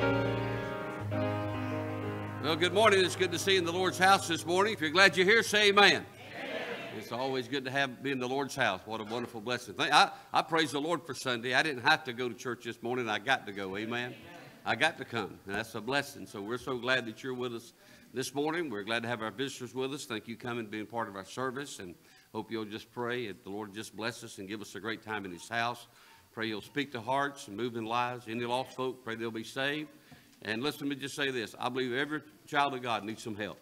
Well, good morning. It's good to see you in the Lord's house this morning. If you're glad you're here, say amen. amen. It's always good to have be in the Lord's house. What a wonderful blessing. I, I praise the Lord for Sunday. I didn't have to go to church this morning. I got to go. Amen. amen. I got to come. And that's a blessing. So we're so glad that you're with us this morning. We're glad to have our visitors with us. Thank you coming, being part of our service, and hope you'll just pray that the Lord just bless us and give us a great time in His house. Pray He'll speak to hearts and move in lives. Any lost folk, pray they'll be saved. And listen, let me just say this. I believe every child of God needs some help.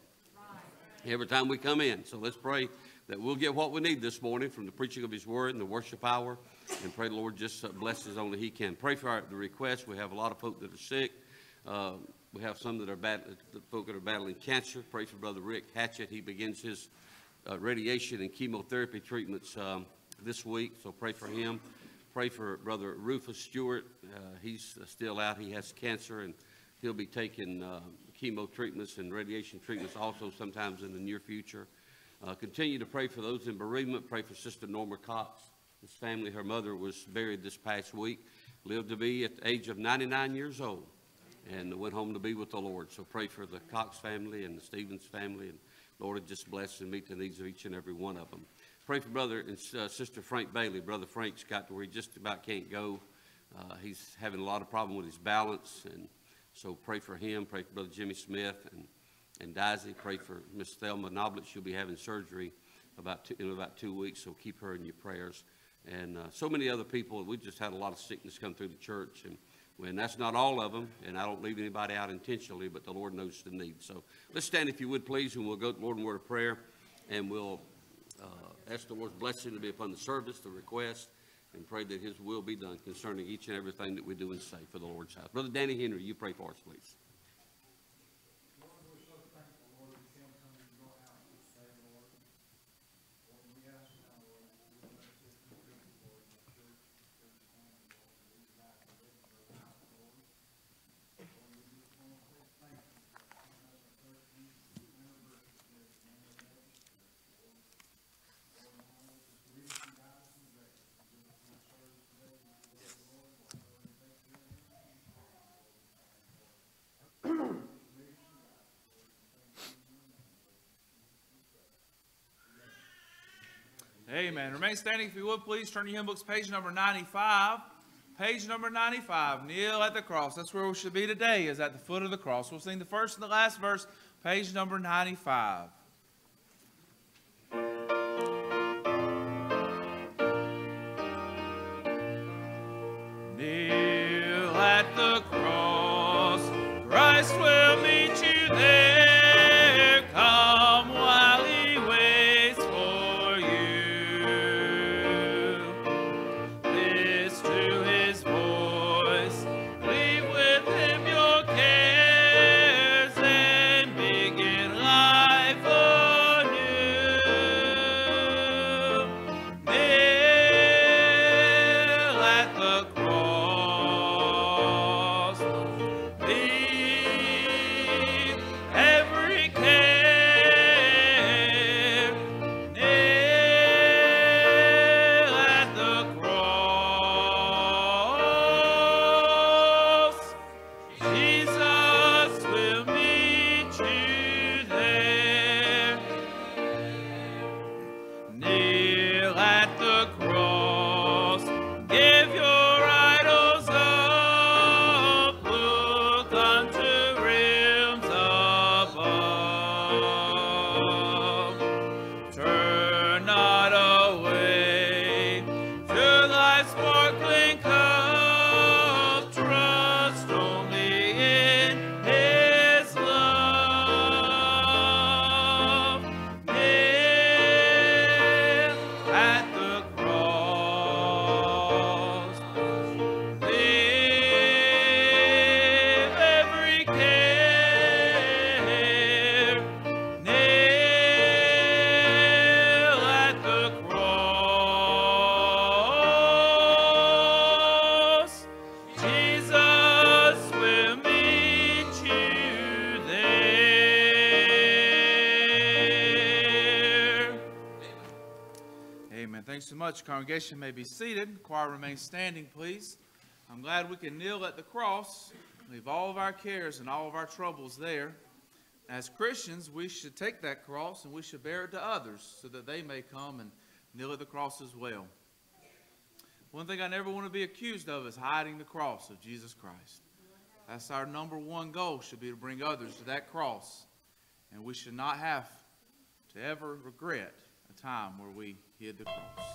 Every time we come in. So let's pray that we'll get what we need this morning from the preaching of His Word and the worship hour. And pray the Lord just blesses only He can. Pray for our, the request. We have a lot of folk that are sick. Uh, we have some that are battling, The folk that are battling cancer. Pray for Brother Rick Hatchett. He begins his uh, radiation and chemotherapy treatments um, this week. So pray for him. Pray for Brother Rufus Stewart. Uh, he's still out. He has cancer and He'll be taking uh, chemo treatments and radiation treatments also sometimes in the near future. Uh, continue to pray for those in bereavement. Pray for Sister Norma Cox. His family, her mother was buried this past week, lived to be at the age of 99 years old, and went home to be with the Lord. So pray for the Cox family and the Stevens family, and Lord, just bless and meet the needs of each and every one of them. Pray for Brother and uh, Sister Frank Bailey. Brother Frank's got to where he just about can't go. Uh, he's having a lot of problem with his balance and so pray for him. Pray for Brother Jimmy Smith and, and Daisy. Pray for Miss Thelma Noblet. She'll be having surgery about two, in about two weeks, so keep her in your prayers. And uh, so many other people. We just had a lot of sickness come through the church. And when that's not all of them, and I don't leave anybody out intentionally, but the Lord knows the need. So let's stand, if you would, please, and we'll go to the Lord in word of prayer, and we'll uh, ask the Lord's blessing to be upon the service, the request and pray that his will be done concerning each and everything that we do and say for the Lord's house. Brother Danny Henry, you pray for us, please. Amen. Remain standing if you would, please. Turn your hymn books, page number 95. Page number 95. Kneel at the cross. That's where we should be today, is at the foot of the cross. We'll sing the first and the last verse, page number 95. Much. Congregation may be seated. Choir remain standing, please. I'm glad we can kneel at the cross. leave all of our cares and all of our troubles there. As Christians, we should take that cross and we should bear it to others so that they may come and kneel at the cross as well. One thing I never want to be accused of is hiding the cross of Jesus Christ. That's our number one goal should be to bring others to that cross. And we should not have to ever regret a time where we hid the cross.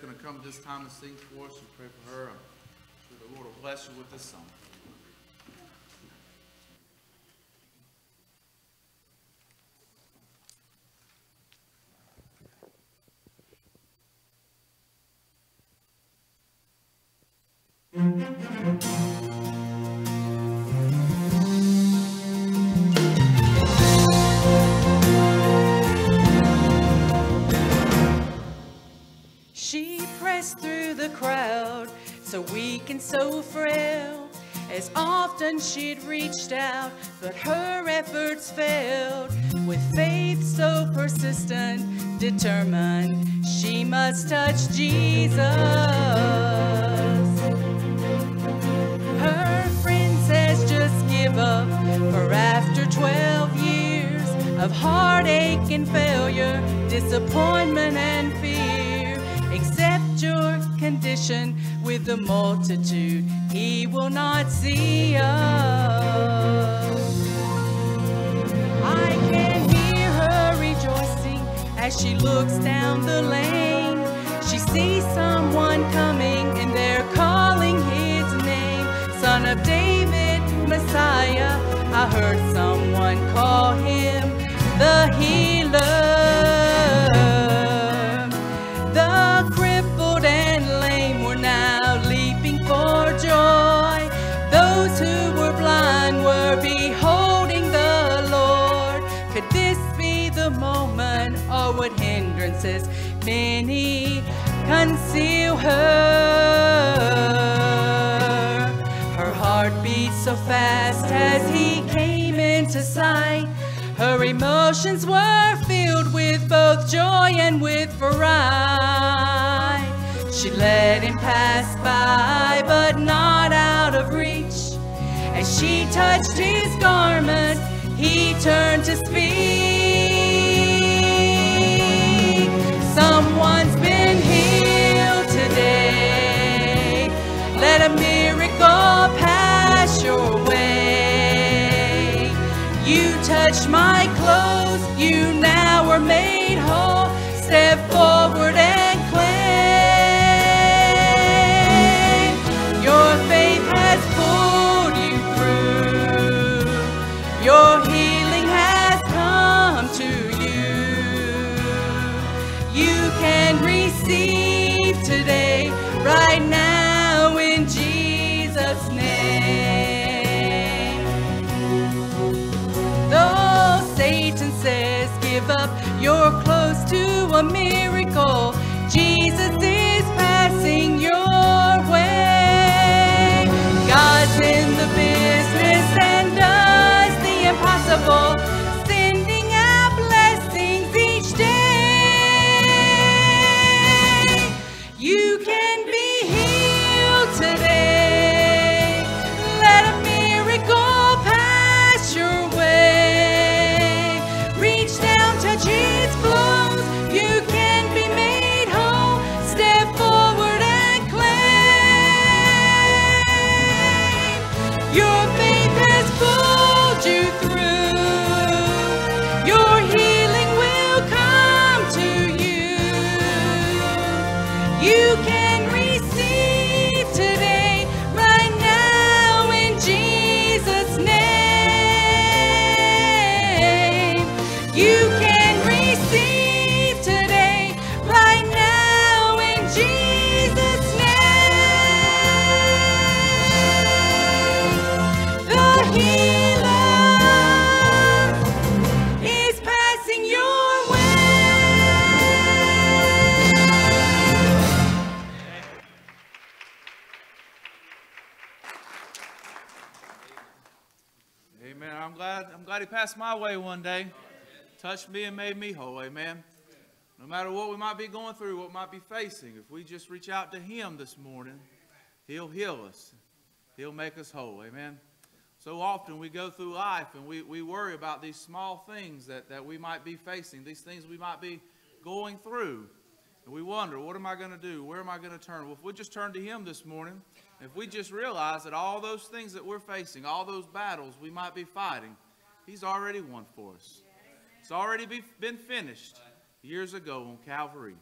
Going to come this time and sing for us. We pray for her. Sure the Lord will bless you with this song. She so weak and so frail. As often she'd reached out, but her efforts failed. With faith so persistent, determined, she must touch Jesus. Her friend says just give up, for after 12 years of heartache and failure, disappointment and fear, your condition with the multitude, he will not see us. I can't As she looks down the lane, she sees someone coming and they're calling his name. Son of David, Messiah, I heard someone call him the healer. Her? Her heart beat so fast as he came into sight. Her emotions were filled with both joy and with fright. She let him pass by, but not out of reach. As she touched his garment, he turned to speak. Touched Passed my way one day, touched me and made me whole. Amen. No matter what we might be going through, what might be facing, if we just reach out to him this morning, he'll heal us. He'll make us whole. Amen. So often we go through life and we, we worry about these small things that, that we might be facing, these things we might be going through. And we wonder, what am I going to do? Where am I going to turn? Well, if we just turn to Him this morning, if we just realize that all those things that we're facing, all those battles we might be fighting, He's already won for us. It's already be, been finished years ago on Calvary.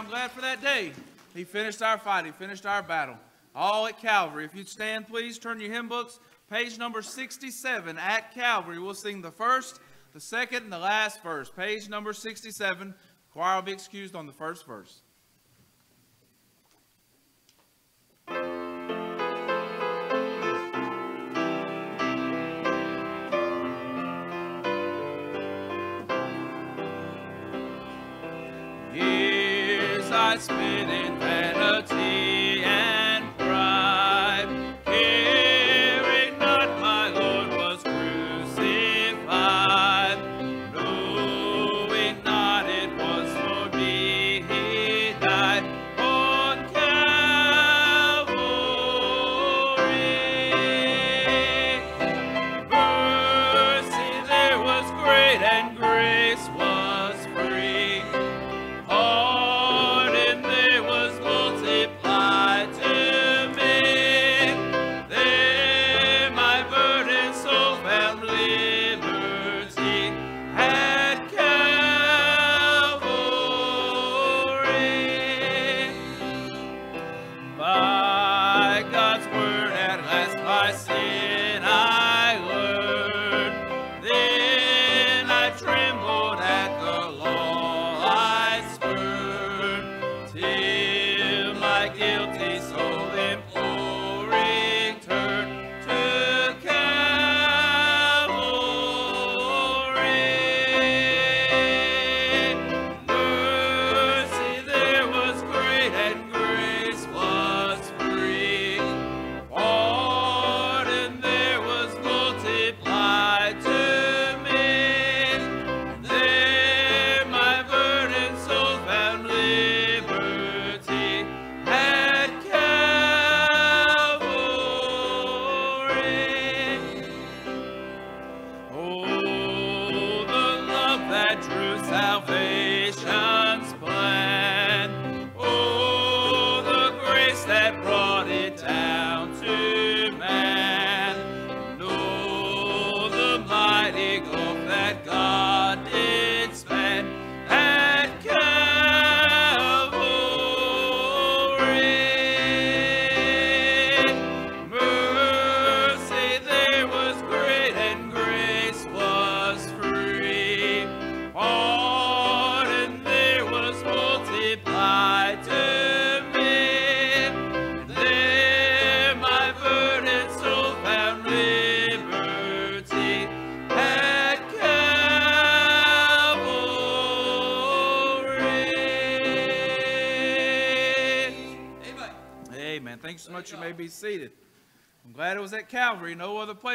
I'm glad for that day. He finished our fight. He finished our battle. All at Calvary. If you'd stand, please turn your hymn books. Page number 67 at Calvary. We'll sing the first, the second, and the last verse. Page number 67. Choir will be excused on the first verse. Spent in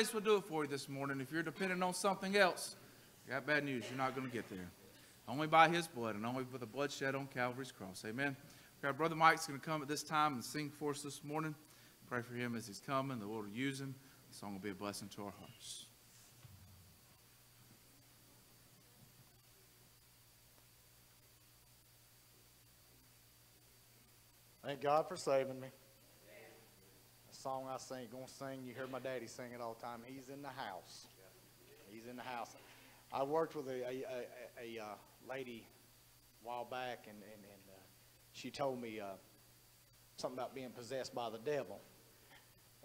Place will do it for you this morning. If you're depending on something else, got bad news. You're not going to get there. Only by his blood and only for the blood shed on Calvary's cross. Amen. Okay, Brother Mike's going to come at this time and sing for us this morning. Pray for him as he's coming. The Lord will use him. The song will be a blessing to our hearts. Thank God for saving me. Song I sing, gonna sing, you hear my daddy sing it all the time. He's in the house. He's in the house. I worked with a, a, a, a, uh, lady a while back, and, and, and uh, she told me uh, something about being possessed by the devil.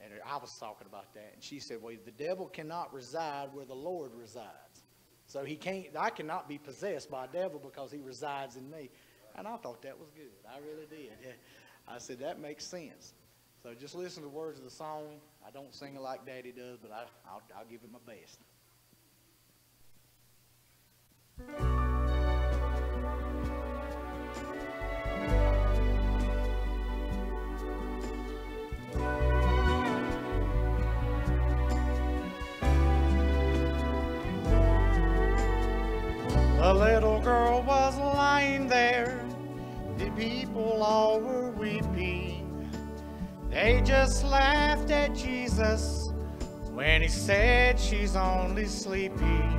And I was talking about that, and she said, "Well, the devil cannot reside where the Lord resides. So he can't. I cannot be possessed by a devil because he resides in me." And I thought that was good. I really did. I said that makes sense. So just listen to the words of the song. I don't sing it like Daddy does, but I, I'll, I'll give it my best. The little said she's only sleeping.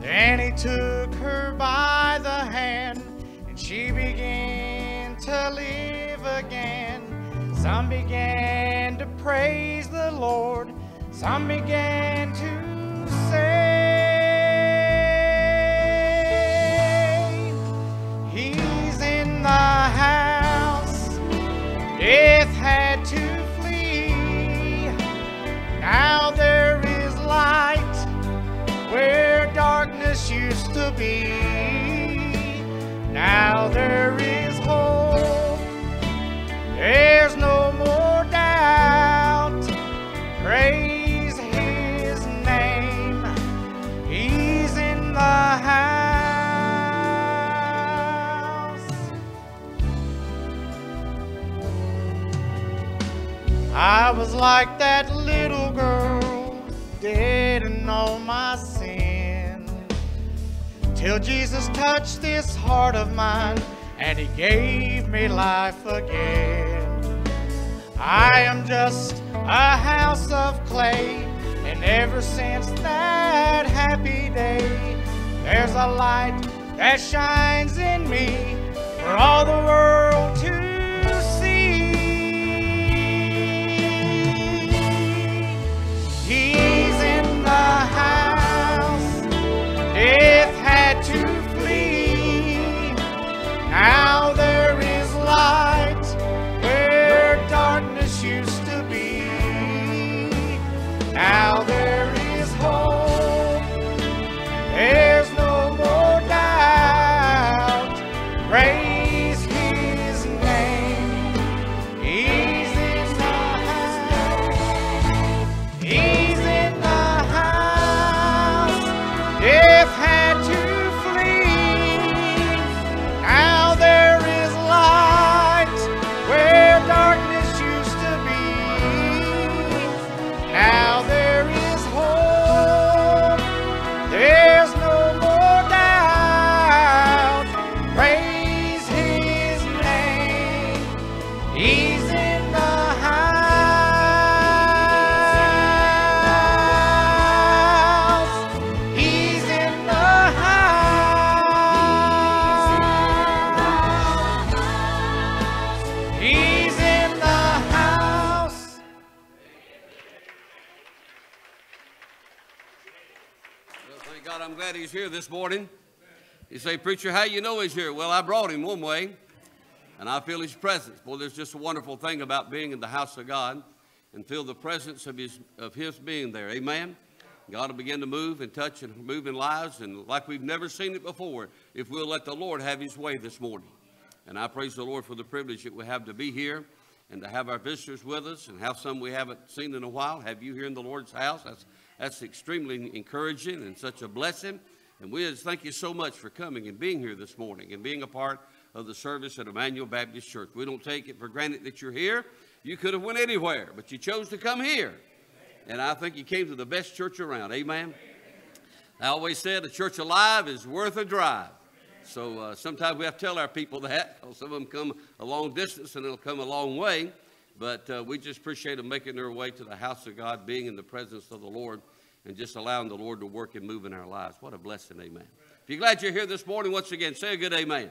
Then he took her by the hand and she began to live again. Some began to praise the Lord, some began I was like that little girl, dead in all my sin. Till Jesus touched this heart of mine and he gave me life again. I am just a house of clay, and ever since that happy day, there's a light that shines in me for all the world this morning. You say, Preacher, how you know he's here? Well, I brought him one way, and I feel his presence. Boy, there's just a wonderful thing about being in the house of God and feel the presence of his, of his being there. Amen? God will begin to move and touch and move in lives, and like we've never seen it before, if we'll let the Lord have his way this morning. And I praise the Lord for the privilege that we have to be here and to have our visitors with us and have some we haven't seen in a while, have you here in the Lord's house. That's, that's extremely encouraging and such a blessing. And we just thank you so much for coming and being here this morning and being a part of the service at Emmanuel Baptist Church. We don't take it for granted that you're here. You could have went anywhere, but you chose to come here. And I think you came to the best church around. Amen. I always said a church alive is worth a drive. So uh, sometimes we have to tell our people that. Some of them come a long distance and they'll come a long way. But uh, we just appreciate them making their way to the house of God, being in the presence of the Lord, and just allowing the Lord to work and move in our lives. What a blessing, amen. If you're glad you're here this morning, once again, say a good amen. amen.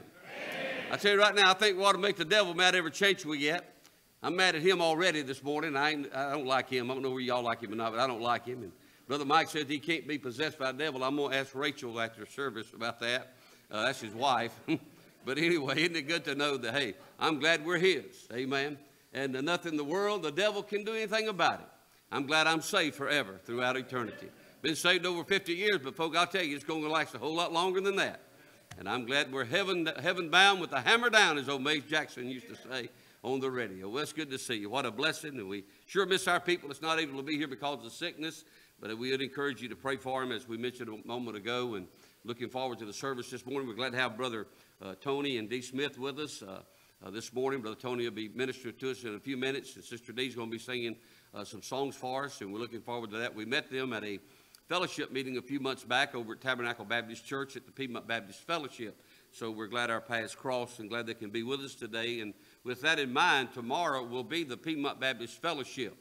I tell you right now, I think we ought to make the devil mad every chance we get. I'm mad at him already this morning. I, I don't like him. I don't know where y'all like him or not, but I don't like him. And Brother Mike says he can't be possessed by the devil. I'm going to ask Rachel after service about that. Uh, that's his wife. but anyway, isn't it good to know that, hey, I'm glad we're his. Amen. And nothing in the world, the devil can do anything about it. I'm glad I'm saved forever throughout eternity. Been saved over 50 years, but folk, I'll tell you, it's going to last a whole lot longer than that. And I'm glad we're heaven, heaven bound with the hammer down, as old Mace Jackson used to say on the radio. Well, it's good to see you. What a blessing. And we sure miss our people that's not able to be here because of sickness. But we would encourage you to pray for them, as we mentioned a moment ago. And looking forward to the service this morning. We're glad to have Brother uh, Tony and Dee Smith with us uh, uh, this morning. Brother Tony will be ministering to us in a few minutes. And Sister Dee's going to be singing uh, some songs for us. And we're looking forward to that. We met them at a fellowship meeting a few months back over at Tabernacle Baptist Church at the Piedmont Baptist Fellowship. So we're glad our paths crossed and glad they can be with us today. And with that in mind, tomorrow will be the Piedmont Baptist Fellowship.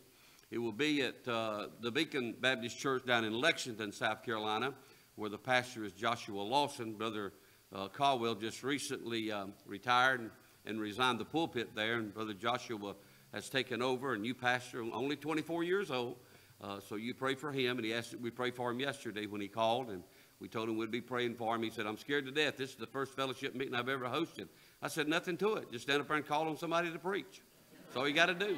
It will be at uh, the Beacon Baptist Church down in Lexington, South Carolina, where the pastor is Joshua Lawson. Brother uh, Caldwell just recently um, retired and, and resigned the pulpit there, and Brother Joshua has taken over, and you pastor, only 24 years old. Uh, so you pray for him, and he asked we prayed for him yesterday when he called, and we told him we'd be praying for him. He said, I'm scared to death. This is the first fellowship meeting I've ever hosted. I said, nothing to it. Just stand up there and call on somebody to preach. That's all you got to do.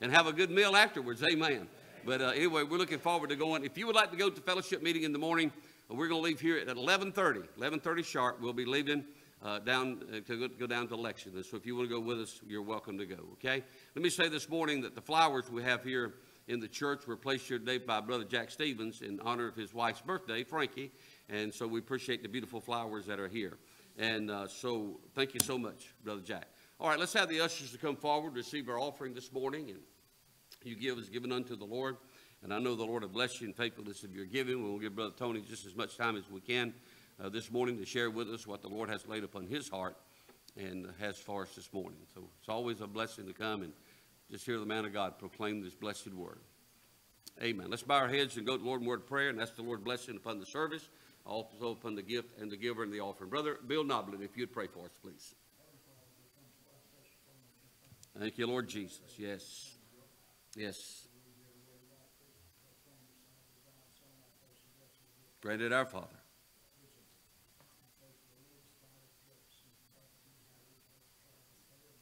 And have a good meal afterwards. Amen. But uh, anyway, we're looking forward to going. If you would like to go to fellowship meeting in the morning, we're going to leave here at 11:30. 11:30 sharp. We'll be leaving uh, down uh, to go, down to. And so if you want to go with us, you're welcome to go. Okay. Let me say this morning that the flowers we have here in the church were placed here today by Brother Jack Stevens in honor of his wife's birthday, Frankie. And so we appreciate the beautiful flowers that are here. And uh, so thank you so much, Brother Jack. All right, let's have the ushers to come forward, receive our offering this morning. And you give is given unto the Lord. And I know the Lord will bless you in faithfulness of your giving. We'll give Brother Tony just as much time as we can uh, this morning to share with us what the Lord has laid upon his heart and has for us this morning. So it's always a blessing to come and just hear the man of God proclaim this blessed word. Amen. Let's bow our heads and go to the Lord in word of prayer, and ask the Lord's blessing upon the service, also upon the gift and the giver and the offering. Brother Bill Noblin, if you'd pray for us, please. Thank you, Lord Jesus. Yes. Yes. Grant our Father.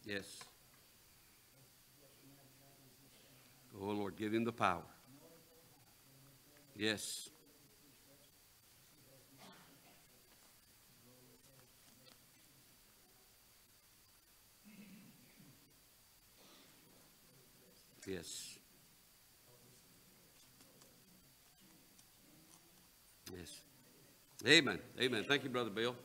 Yes. Oh, Lord, give him the power. Yes. Yes. Yes. Amen. Amen. Thank you, Brother Bill.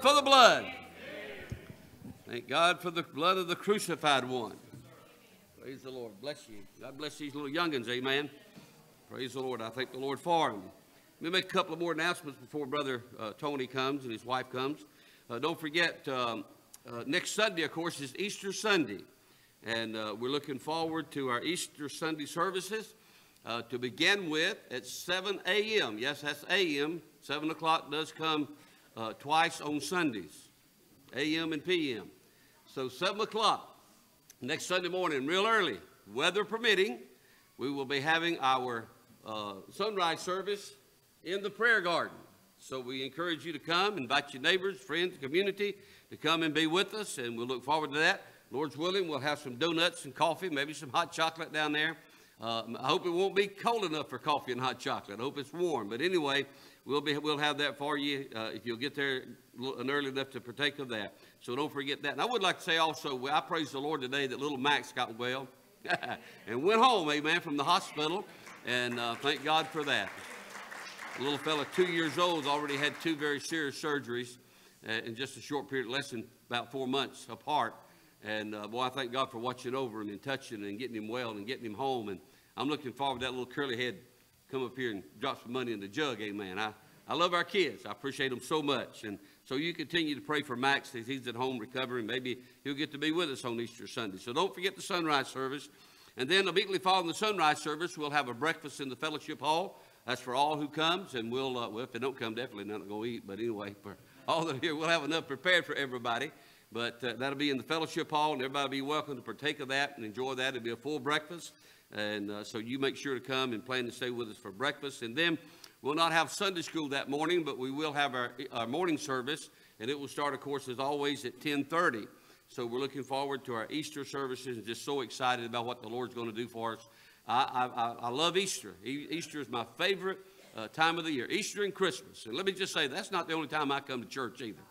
For the blood. Thank God for the blood of the crucified one. Praise the Lord. Bless you. God bless these little youngins. Amen. Praise the Lord. I thank the Lord for them. Let me make a couple of more announcements before Brother uh, Tony comes and his wife comes. Uh, don't forget, um, uh, next Sunday, of course, is Easter Sunday. And uh, we're looking forward to our Easter Sunday services uh, to begin with at 7 a.m. Yes, that's a.m. 7 o'clock does come uh, twice on Sundays, a.m. and p.m. So 7 o'clock next Sunday morning, real early, weather permitting, we will be having our uh, sunrise service in the prayer garden. So we encourage you to come, invite your neighbors, friends, community to come and be with us, and we'll look forward to that. Lord's willing, we'll have some donuts and coffee, maybe some hot chocolate down there. Uh, I hope it won't be cold enough for coffee and hot chocolate. I hope it's warm. But anyway, we'll, be, we'll have that for you uh, if you'll get there early enough to partake of that. So don't forget that. And I would like to say also, I praise the Lord today that little Max got well and went home, amen, from the hospital. And uh, thank God for that. A little fella, two years old, already had two very serious surgeries uh, in just a short period, less than about four months apart. And uh, boy, I thank God for watching over him and touching and getting him well and getting him home. And I'm looking forward to that little curly head come up here and drop some money in the jug. Amen. I, I love our kids. I appreciate them so much. And so you continue to pray for Max as he's at home recovering. Maybe he'll get to be with us on Easter Sunday. So don't forget the sunrise service. And then immediately following the sunrise service, we'll have a breakfast in the fellowship hall. That's for all who comes. And we'll, uh, well, if they don't come, definitely not going to eat. But anyway, for all are here, we'll have enough prepared for everybody. But uh, that'll be in the fellowship hall, and everybody will be welcome to partake of that and enjoy that. It'll be a full breakfast. And uh, so you make sure to come and plan to stay with us for breakfast. And then we'll not have Sunday school that morning, but we will have our, our morning service. And it will start, of course, as always, at 1030. So we're looking forward to our Easter services and just so excited about what the Lord's going to do for us. I, I, I love Easter. Easter is my favorite uh, time of the year. Easter and Christmas. And let me just say, that's not the only time I come to church either.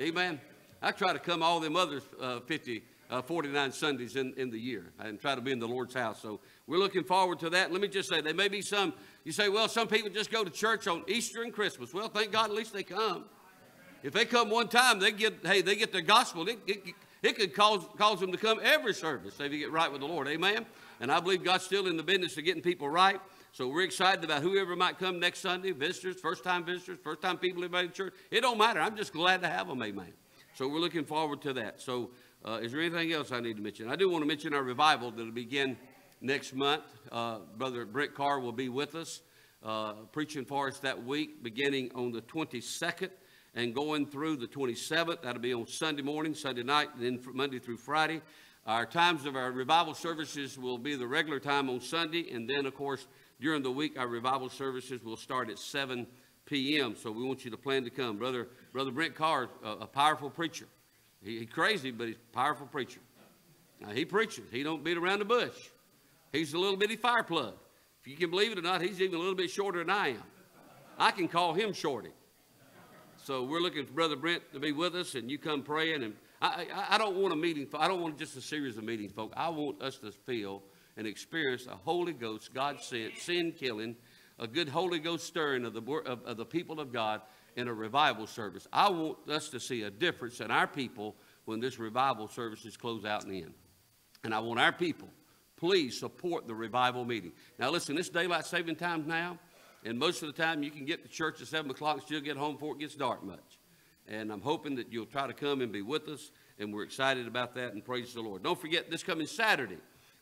Amen. I try to come all them other uh, 50 uh, 49 Sundays in, in the year and try to be in the Lord's house. So we're looking forward to that. Let me just say, there may be some, you say, well, some people just go to church on Easter and Christmas. Well, thank God at least they come. If they come one time, they get, hey, they get the gospel. It, it, it could cause, cause them to come every service if you get right with the Lord. Amen? And I believe God's still in the business of getting people right. So we're excited about whoever might come next Sunday, visitors, first-time visitors, first-time people in church. It don't matter. I'm just glad to have them. Amen. So we're looking forward to that. So uh, is there anything else I need to mention? I do want to mention our revival that will begin next month. Uh, Brother Brent Carr will be with us uh, preaching for us that week, beginning on the 22nd and going through the 27th. That'll be on Sunday morning, Sunday night, and then Monday through Friday. Our times of our revival services will be the regular time on Sunday, and then, of course, during the week, our revival services will start at 7 p.m. So we want you to plan to come. Brother, Brother Brent Carr, a, a powerful preacher. He, he's crazy, but he's a powerful preacher. Now, he preaches. He don't beat around the bush. He's a little bitty fire plug. If you can believe it or not, he's even a little bit shorter than I am. I can call him Shorty. So we're looking for Brother Brent to be with us, and you come praying. And I, I, I don't want a meeting. I don't want just a series of meetings, folks. I want us to feel and experience a Holy Ghost, God sent, sin killing, a good Holy Ghost stirring of the, of, of the people of God in a revival service. I want us to see a difference in our people when this revival service is close out and end. And I want our people, please support the revival meeting. Now, listen, it's daylight saving time now, and most of the time you can get to church at 7 o'clock and still get home before it gets dark much. And I'm hoping that you'll try to come and be with us, and we're excited about that, and praise the Lord. Don't forget, this coming Saturday,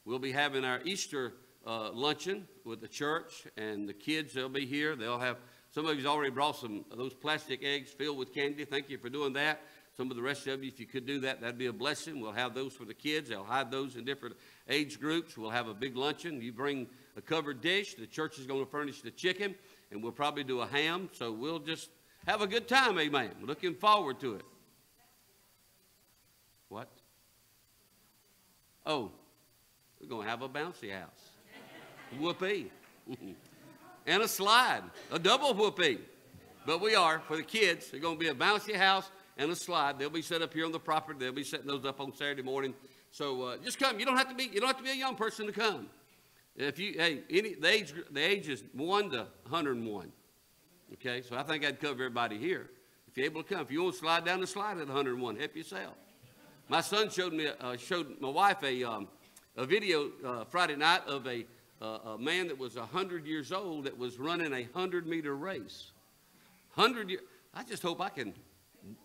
we'll be having our Easter uh, luncheon with the church, and the kids, they'll be here. They'll have some of you's already brought some of those plastic eggs filled with candy. Thank you for doing that. Some of the rest of you, if you could do that, that'd be a blessing. We'll have those for the kids. They'll hide those in different age groups. We'll have a big luncheon. You bring a covered dish. The church is going to furnish the chicken, and we'll probably do a ham. So we'll just have a good time, amen. Looking forward to it. What? Oh, we're going to have a bouncy house. Whoopee. and a slide, a double whoopee. But we are, for the kids, they're going to be a bouncy house and a slide. They'll be set up here on the property. They'll be setting those up on Saturday morning. So uh, just come. You don't have to be. You don't have to be a young person to come. If you, hey, any the age the age is one to 101. Okay, so I think I'd cover everybody here. If you're able to come, if you want to slide down the slide at 101, help yourself. My son showed me uh, showed my wife a um, a video uh, Friday night of a a man that was 100 years old that was running a 100 meter race. 100 years. I just hope I can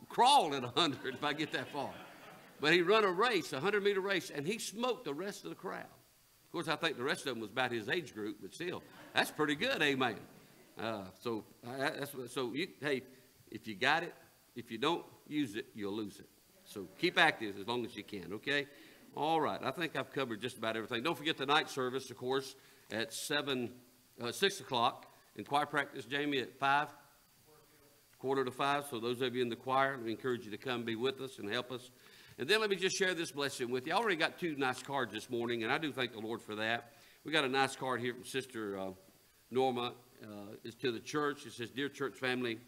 crawl at 100 if I get that far. But he run a race, a 100 meter race, and he smoked the rest of the crowd. Of course, I think the rest of them was about his age group, but still, that's pretty good, amen. Uh, so, so you, hey, if you got it, if you don't use it, you'll lose it. So keep active as long as you can, okay? All right, I think I've covered just about everything. Don't forget the night service, of course, at 7, uh, 6 o'clock. And choir practice, Jamie, at 5? quarter to five. So those of you in the choir, we encourage you to come be with us and help us. And then let me just share this blessing with you. I already got two nice cards this morning, and I do thank the Lord for that. We got a nice card here from Sister uh, Norma. Uh, it's to the church. It says, "Dear church family."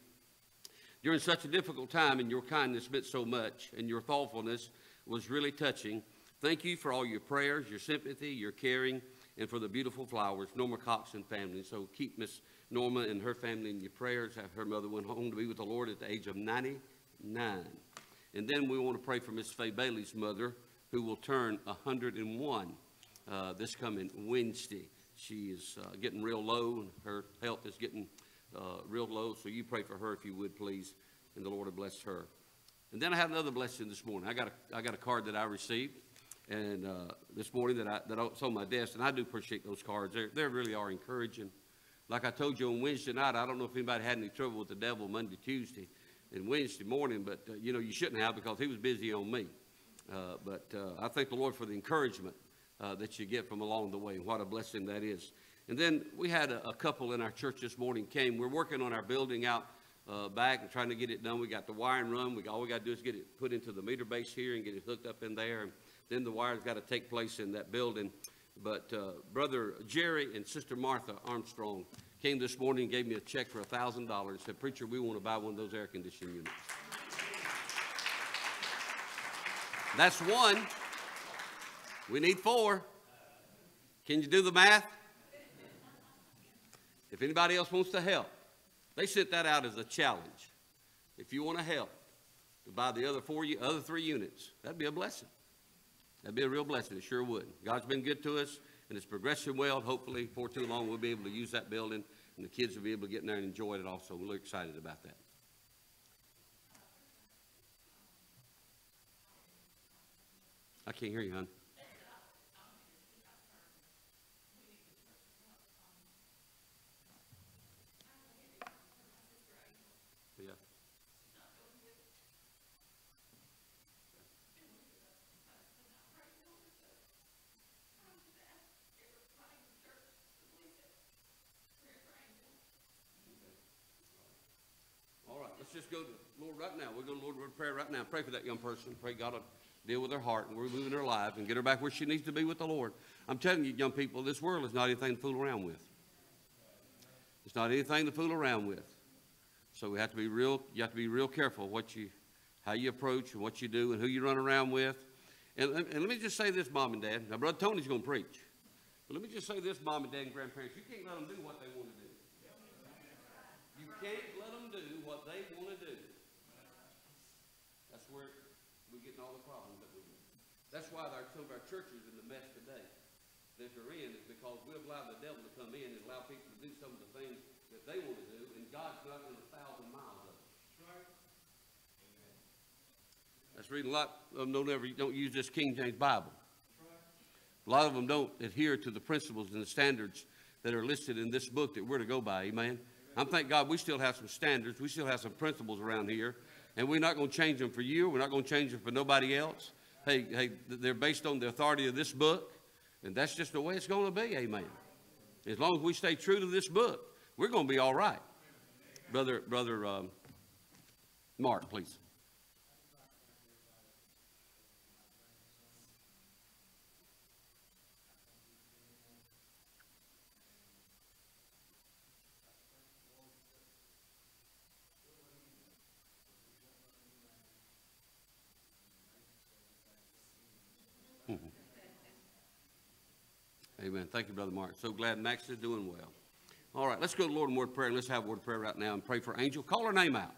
During such a difficult time, and your kindness meant so much, and your thoughtfulness was really touching. Thank you for all your prayers, your sympathy, your caring, and for the beautiful flowers, Norma Cox and family. So keep Miss Norma and her family in your prayers. Her mother went home to be with the Lord at the age of 99. And then we want to pray for Miss Faye Bailey's mother, who will turn 101 uh, this coming Wednesday. She is uh, getting real low, and her health is getting uh, real low. So you pray for her if you would, please, and the Lord will bless her. And then I have another blessing this morning. I got a, I got a card that I received, and uh, this morning that I that I saw my desk, and I do appreciate those cards. They they really are encouraging. Like I told you on Wednesday night, I don't know if anybody had any trouble with the devil Monday, Tuesday, and Wednesday morning, but uh, you know you shouldn't have because he was busy on me. Uh, but uh, I thank the Lord for the encouragement uh, that you get from along the way. What a blessing that is. And then we had a, a couple in our church this morning came. We're working on our building out uh, back and trying to get it done. We got the wiring run. We all we got to do is get it put into the meter base here and get it hooked up in there. And then the wire's got to take place in that building. But uh, brother Jerry and sister Martha Armstrong came this morning and gave me a check for a thousand dollars. and Said, preacher, we want to buy one of those air conditioning units. That's one. We need four. Can you do the math? If anybody else wants to help, they sent that out as a challenge. If you want to help to buy the other four, other three units, that'd be a blessing. That'd be a real blessing. It sure would. God's been good to us, and it's progressing well. Hopefully, for too long, we'll be able to use that building, and the kids will be able to get in there and enjoy it also. We're excited about that. I can't hear you, hon. Go to the Lord right now. We're going to Lord word prayer right now. Pray for that young person. Pray God will deal with her heart and remove in her life and get her back where she needs to be with the Lord. I'm telling you, young people, this world is not anything to fool around with. It's not anything to fool around with. So we have to be real. You have to be real careful what you, how you approach and what you do and who you run around with. And, and let me just say this, mom and dad. Now, brother Tony's going to preach. But let me just say this, mom and dad and grandparents. You can't let them do what they want to do. You can't let them do what they want to do. That's where we get all the problems that we get. That's why our, some of our churches in the mess today that they're in is because we've allowed the devil to come in and allow people to do some of the things that they want to do, and God's not in a thousand miles of it. That's reading a lot of them don't ever don't use this King James Bible. A lot of them don't adhere to the principles and the standards that are listed in this book that we're to go by. Amen. I'm thank God we still have some standards. We still have some principles around here, and we're not going to change them for you. We're not going to change them for nobody else. Hey, hey, they're based on the authority of this book, and that's just the way it's going to be. Amen. As long as we stay true to this book, we're going to be all right. Brother, brother, um, Mark, please. Amen. Thank you, Brother Mark. So glad Max is doing well. All right, let's go to Lord in word of prayer let's have a word of prayer right now and pray for Angel. Call her name out.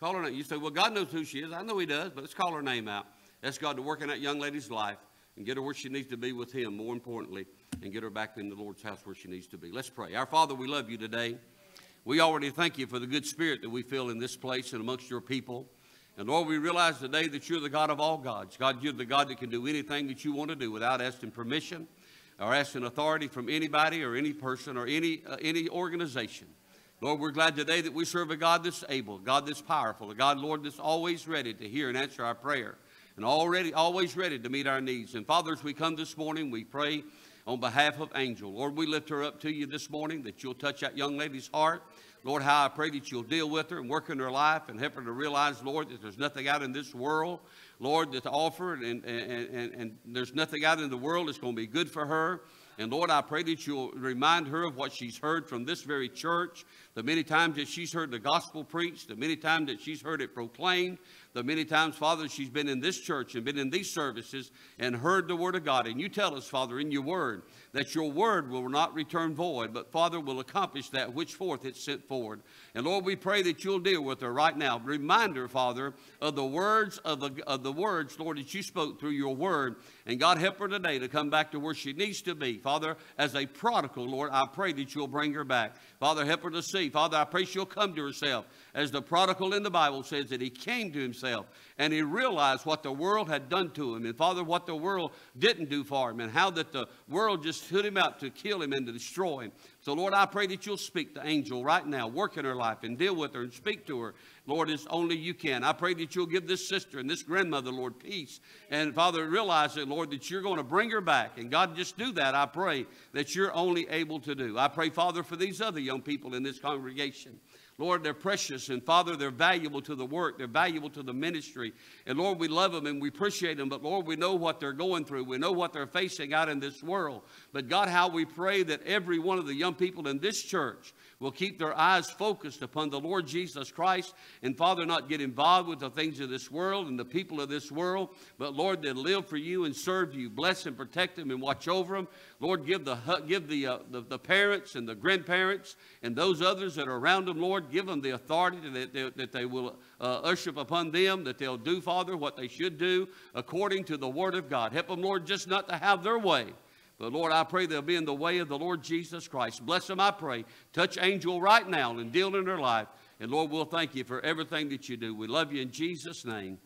Call her name. You say, well, God knows who she is. I know He does, but let's call her name out. Ask God to work in that young lady's life and get her where she needs to be with Him, more importantly, and get her back in the Lord's house where she needs to be. Let's pray. Our Father, we love you today. We already thank you for the good spirit that we feel in this place and amongst your people. And Lord, we realize today that you're the God of all gods. God, you're the God that can do anything that you want to do without asking permission or asking authority from anybody or any person or any, uh, any organization. Lord, we're glad today that we serve a God that's able, God that's powerful, a God, Lord, that's always ready to hear and answer our prayer and already always ready to meet our needs. And Father, as we come this morning, we pray on behalf of Angel. Lord, we lift her up to you this morning that you'll touch that young lady's heart. Lord, how I pray that you'll deal with her and work in her life and help her to realize, Lord, that there's nothing out in this world, Lord, that's offered, and, and, and, and there's nothing out in the world that's going to be good for her. And Lord, I pray that you'll remind her of what she's heard from this very church, the many times that she's heard the gospel preached, the many times that she's heard it proclaimed, the many times, Father, she's been in this church and been in these services and heard the word of God. And you tell us, Father, in your word, that your word will not return void, but Father will accomplish that which forth it's sent forward. And Lord, we pray that you'll deal with her right now. Remind her, Father, of the words of the, of the words, Lord, that you spoke through your word. And God help her today to come back to where she needs to be. Father, as a prodigal, Lord, I pray that you'll bring her back. Father, help her to see. Father, I pray she'll come to herself. As the prodigal in the Bible says that he came to himself and he realized what the world had done to him. And Father, what the world didn't do for him and how that the world just put him out to kill him and to destroy him. So, Lord, I pray that you'll speak to Angel right now, work in her life and deal with her and speak to her. Lord, as only you can. I pray that you'll give this sister and this grandmother, Lord, peace. And Father, realize that, Lord, that you're going to bring her back. And God, just do that, I pray, that you're only able to do. I pray, Father, for these other young people in this congregation. Lord, they're precious. And Father, they're valuable to the work. They're valuable to the ministry. And Lord, we love them and we appreciate them. But Lord, we know what they're going through. We know what they're facing out in this world. But God, how we pray that every one of the young people in this church will keep their eyes focused upon the Lord Jesus Christ. And Father, not get involved with the things of this world and the people of this world. But Lord, they live for you and serve you. Bless and protect them and watch over them. Lord, give the, give the, uh, the, the parents and the grandparents and those others that are around them, Lord, give them the authority that they, that they will uh, usher upon them, that they'll do, Father, what they should do according to the Word of God. Help them, Lord, just not to have their way. But Lord, I pray they'll be in the way of the Lord Jesus Christ. Bless them, I pray. Touch Angel right now and deal in their life. And Lord, we'll thank you for everything that you do. We love you in Jesus' name.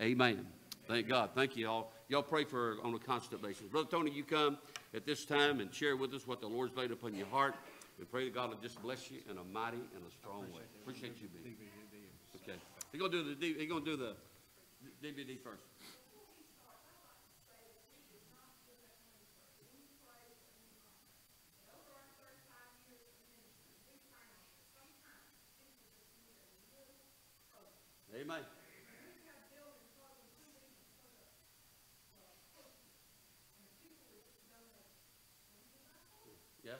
Amen. Thank God. Thank you all. Y'all pray for her on a constant basis. Brother Tony, you come at this time and share with us what the Lord's laid upon your heart. And pray that God will just bless you in a mighty and a strong way. Appreciate you being here. Okay. He's gonna do the he's gonna do the DVD first. Amen. Yeah.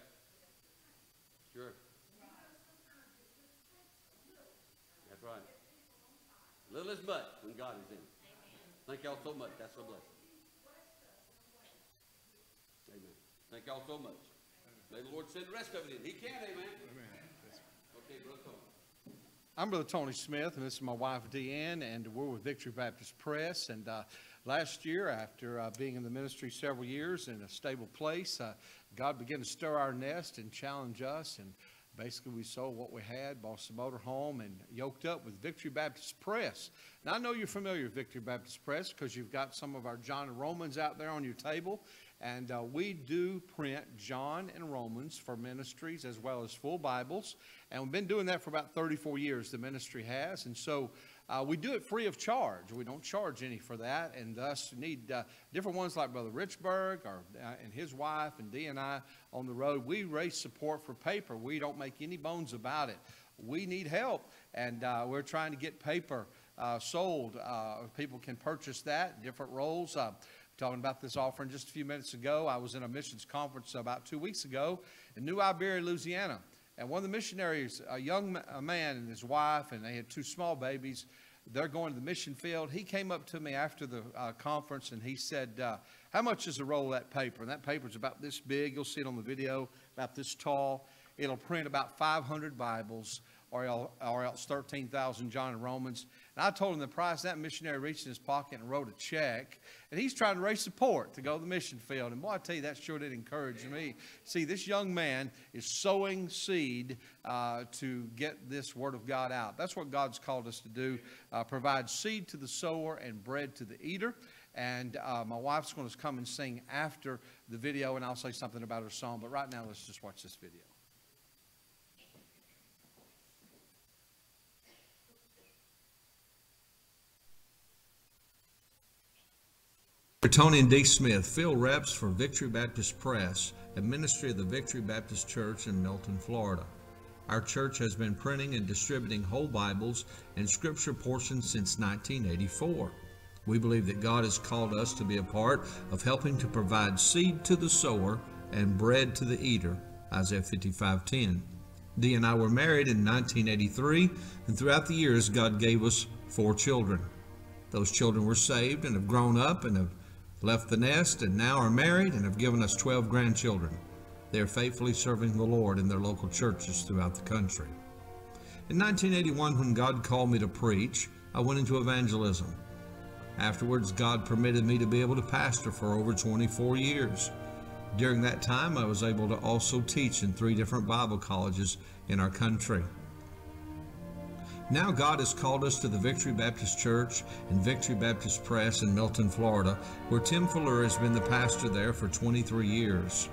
Sure. That's right. Little as much when God is in it. Thank y'all so much. That's a blessing. Amen. Thank y'all so much. May the Lord send the rest of it in. He can, amen. Amen. Okay, brother. I'm Brother Tony Smith, and this is my wife Deanne, and we're with Victory Baptist Press. And uh, last year, after uh, being in the ministry several years in a stable place, uh, God began to stir our nest and challenge us. And basically, we sold what we had, bought some motor home, and yoked up with Victory Baptist Press. Now, I know you're familiar with Victory Baptist Press because you've got some of our John and Romans out there on your table. And uh, we do print John and Romans for ministries as well as full Bibles. And we've been doing that for about 34 years, the ministry has. And so uh, we do it free of charge. We don't charge any for that. And thus need uh, different ones like Brother Richburg or, uh, and his wife and Dee and I on the road. We raise support for paper. We don't make any bones about it. We need help. And uh, we're trying to get paper uh, sold. people can purchase that, different rolls talking about this offering just a few minutes ago. I was in a missions conference about two weeks ago in New Iberia, Louisiana. And one of the missionaries, a young man and his wife, and they had two small babies, they're going to the mission field. He came up to me after the uh, conference and he said, uh, How much is a roll of that paper? And that paper is about this big. You'll see it on the video, about this tall. It'll print about 500 Bibles or else 13,000 John and Romans. And I told him the price. That missionary reached in his pocket and wrote a check. And he's trying to raise support to go to the mission field. And boy, I tell you, that sure did encourage me. See, this young man is sowing seed uh, to get this word of God out. That's what God's called us to do uh, provide seed to the sower and bread to the eater. And uh, my wife's going to come and sing after the video, and I'll say something about her song. But right now, let's just watch this video. Tony and Dee Smith, field reps for Victory Baptist Press, a ministry of the Victory Baptist Church in Milton, Florida. Our church has been printing and distributing whole Bibles and scripture portions since 1984. We believe that God has called us to be a part of helping to provide seed to the sower and bread to the eater, Isaiah 55:10. Dee and I were married in 1983, and throughout the years God gave us four children. Those children were saved and have grown up and have left the nest and now are married and have given us 12 grandchildren. They are faithfully serving the Lord in their local churches throughout the country. In 1981, when God called me to preach, I went into evangelism. Afterwards, God permitted me to be able to pastor for over 24 years. During that time, I was able to also teach in three different Bible colleges in our country. Now God has called us to the Victory Baptist Church and Victory Baptist Press in Milton, Florida, where Tim Fuller has been the pastor there for 23 years.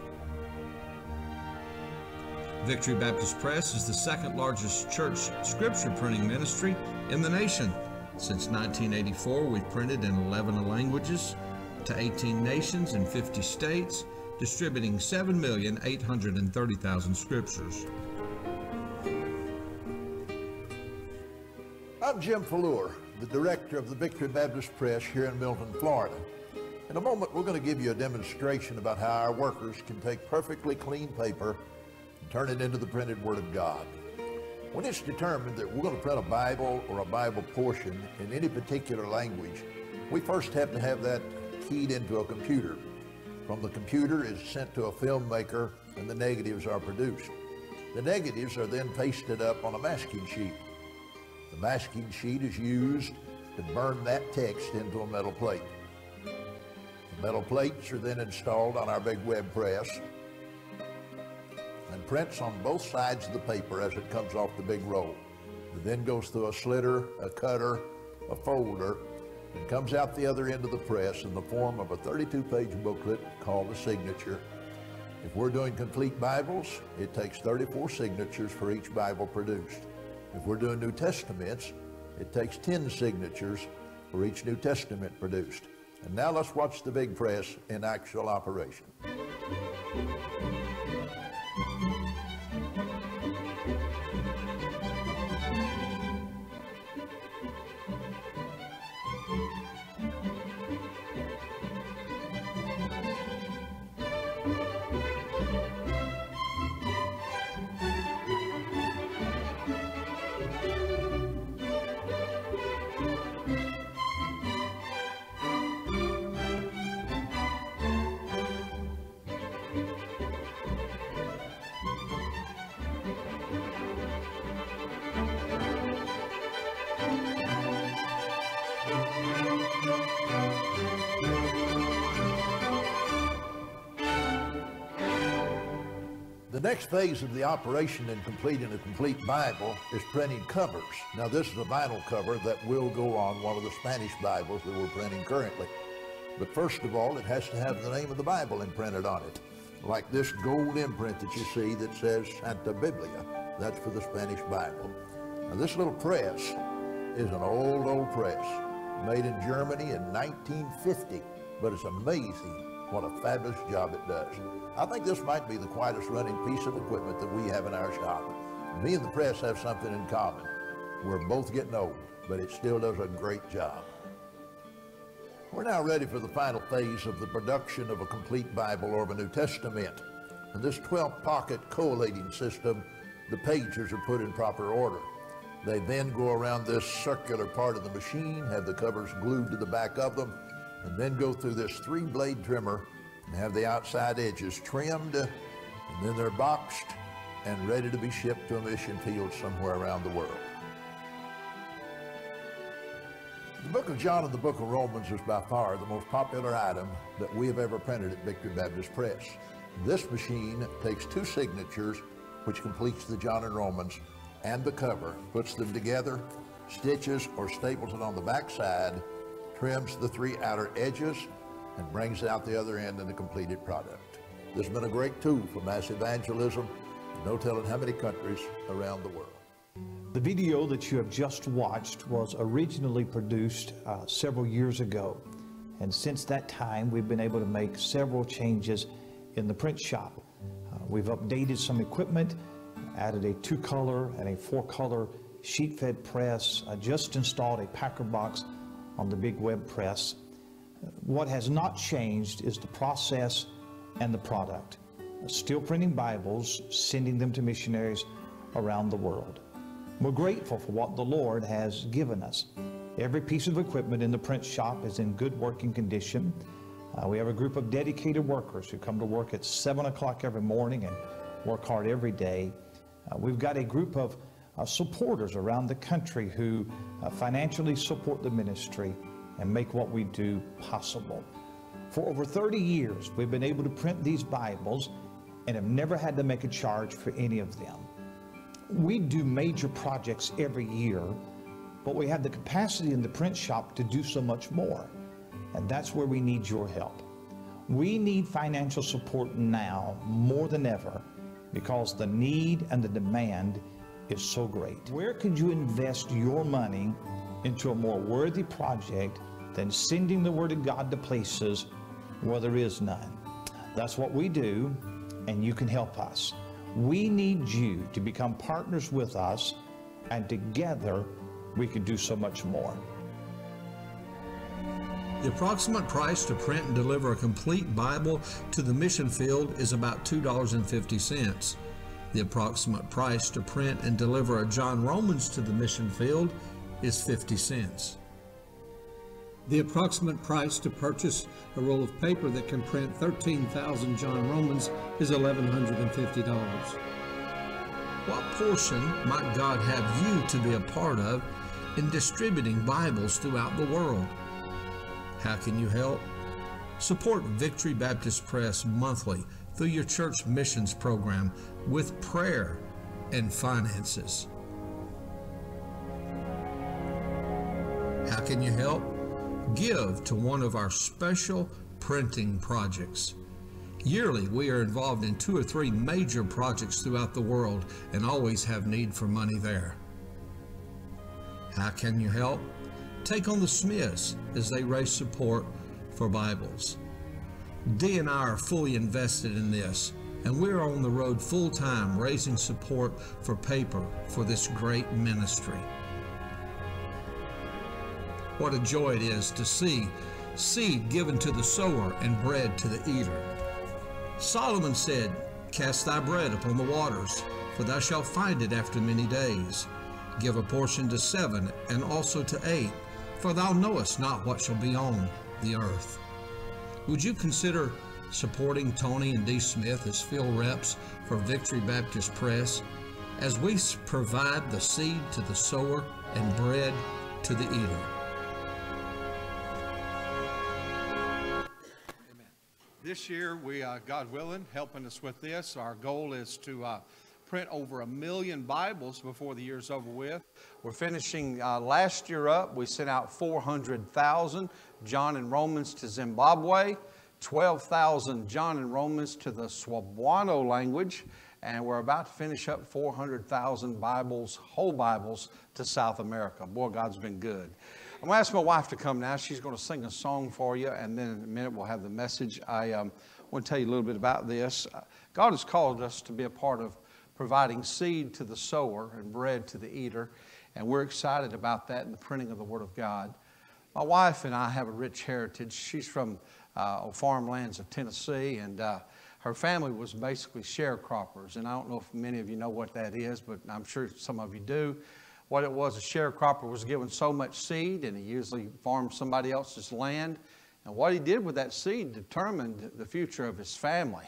Victory Baptist Press is the second largest church scripture printing ministry in the nation. Since 1984, we've printed in 11 languages to 18 nations and 50 states, distributing 7,830,000 scriptures. I'm Jim Fellure, the director of the Victory Baptist Press here in Milton, Florida. In a moment, we're going to give you a demonstration about how our workers can take perfectly clean paper and turn it into the printed Word of God. When it's determined that we're going to print a Bible or a Bible portion in any particular language, we first have to have that keyed into a computer. From the computer is sent to a filmmaker and the negatives are produced. The negatives are then pasted up on a masking sheet. The masking sheet is used to burn that text into a metal plate. The metal plates are then installed on our big web press and prints on both sides of the paper as it comes off the big roll. It then goes through a slitter, a cutter, a folder, and comes out the other end of the press in the form of a 32-page booklet called a signature. If we're doing complete Bibles, it takes 34 signatures for each Bible produced. If we're doing New Testaments, it takes 10 signatures for each New Testament produced. And now let's watch the big press in actual operation. The next phase of the operation in completing a complete Bible is printing covers. Now this is a vinyl cover that will go on one of the Spanish Bibles that we're printing currently. But first of all, it has to have the name of the Bible imprinted on it. Like this gold imprint that you see that says Santa Biblia. That's for the Spanish Bible. Now this little press is an old, old press made in Germany in 1950. But it's amazing what a fabulous job it does. I think this might be the quietest running piece of equipment that we have in our shop. Me and the press have something in common. We're both getting old, but it still does a great job. We're now ready for the final phase of the production of a complete Bible or a New Testament. In this 12-pocket collating system, the pages are put in proper order. They then go around this circular part of the machine, have the covers glued to the back of them, and then go through this three-blade trimmer and have the outside edges trimmed, and then they're boxed and ready to be shipped to a mission field somewhere around the world. The book of John and the book of Romans is by far the most popular item that we have ever printed at Victory Baptist Press. This machine takes two signatures, which completes the John and Romans, and the cover, puts them together, stitches or staples it on the back side, trims the three outer edges, and brings out the other end in the completed product. This has been a great tool for mass evangelism, no telling how many countries around the world. The video that you have just watched was originally produced uh, several years ago. And since that time, we've been able to make several changes in the print shop. Uh, we've updated some equipment added a two-color and a four-color sheet-fed press, I just installed a packer box on the big web press. What has not changed is the process and the product. Still printing Bibles, sending them to missionaries around the world. We're grateful for what the Lord has given us. Every piece of equipment in the print shop is in good working condition. Uh, we have a group of dedicated workers who come to work at 7 o'clock every morning and work hard every day. Uh, we've got a group of uh, supporters around the country who uh, financially support the ministry and make what we do possible. For over 30 years, we've been able to print these Bibles and have never had to make a charge for any of them. We do major projects every year, but we have the capacity in the print shop to do so much more. And that's where we need your help. We need financial support now more than ever because the need and the demand is so great. Where could you invest your money into a more worthy project than sending the Word of God to places where there is none? That's what we do, and you can help us. We need you to become partners with us, and together we can do so much more. The approximate price to print and deliver a complete Bible to the mission field is about $2.50. The approximate price to print and deliver a John Romans to the mission field is 50 cents. The approximate price to purchase a roll of paper that can print 13,000 John Romans is $1,150. What portion might God have you to be a part of in distributing Bibles throughout the world? How can you help? Support Victory Baptist Press monthly through your church missions program with prayer and finances. How can you help? Give to one of our special printing projects. Yearly, we are involved in two or three major projects throughout the world and always have need for money there. How can you help? Take on the Smiths as they raise support for Bibles. Dee and I are fully invested in this, and we're on the road full time raising support for paper for this great ministry. What a joy it is to see seed given to the sower and bread to the eater. Solomon said, Cast thy bread upon the waters, for thou shalt find it after many days. Give a portion to seven, and also to eight, for thou knowest not what shall be on the earth. Would you consider supporting Tony and Dee Smith as field reps for Victory Baptist Press as we provide the seed to the sower and bread to the eater? This year, we, uh, God willing, helping us with this. Our goal is to uh, print over a million Bibles before the year's over with. We're finishing uh, last year up. We sent out 400,000 John and Romans to Zimbabwe, 12,000 John and Romans to the Swabwano language, and we're about to finish up 400,000 Bibles, whole Bibles, to South America. Boy, God's been good. I'm going to ask my wife to come now. She's going to sing a song for you, and then in a minute we'll have the message. I um, want to tell you a little bit about this. God has called us to be a part of providing seed to the sower and bread to the eater. And we're excited about that in the printing of the Word of God. My wife and I have a rich heritage. She's from uh, farmlands of Tennessee, and uh, her family was basically sharecroppers. And I don't know if many of you know what that is, but I'm sure some of you do. What it was, a sharecropper was given so much seed, and he usually farmed somebody else's land. And what he did with that seed determined the future of his family.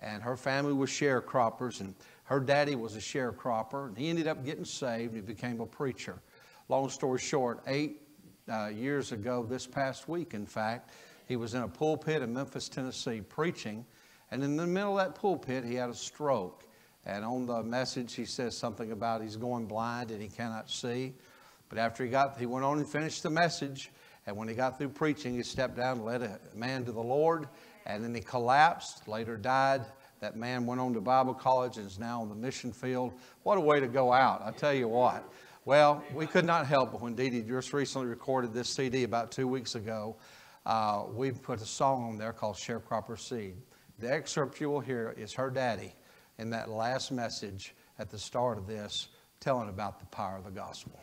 And her family was sharecroppers, and her daddy was a sharecropper, and he ended up getting saved. And he became a preacher. Long story short, eight uh, years ago, this past week, in fact, he was in a pulpit in Memphis, Tennessee, preaching. And in the middle of that pulpit, he had a stroke. And on the message, he says something about he's going blind and he cannot see. But after he got, he went on and finished the message. And when he got through preaching, he stepped down and led a man to the Lord. And then he collapsed, later died. That man went on to Bible college and is now on the mission field. What a way to go out, I tell you what. Well, we could not help but when Dee Dee just recently recorded this CD about two weeks ago, uh, we put a song on there called Sharecropper Seed. The excerpt you will hear is her daddy in that last message at the start of this, telling about the power of the gospel.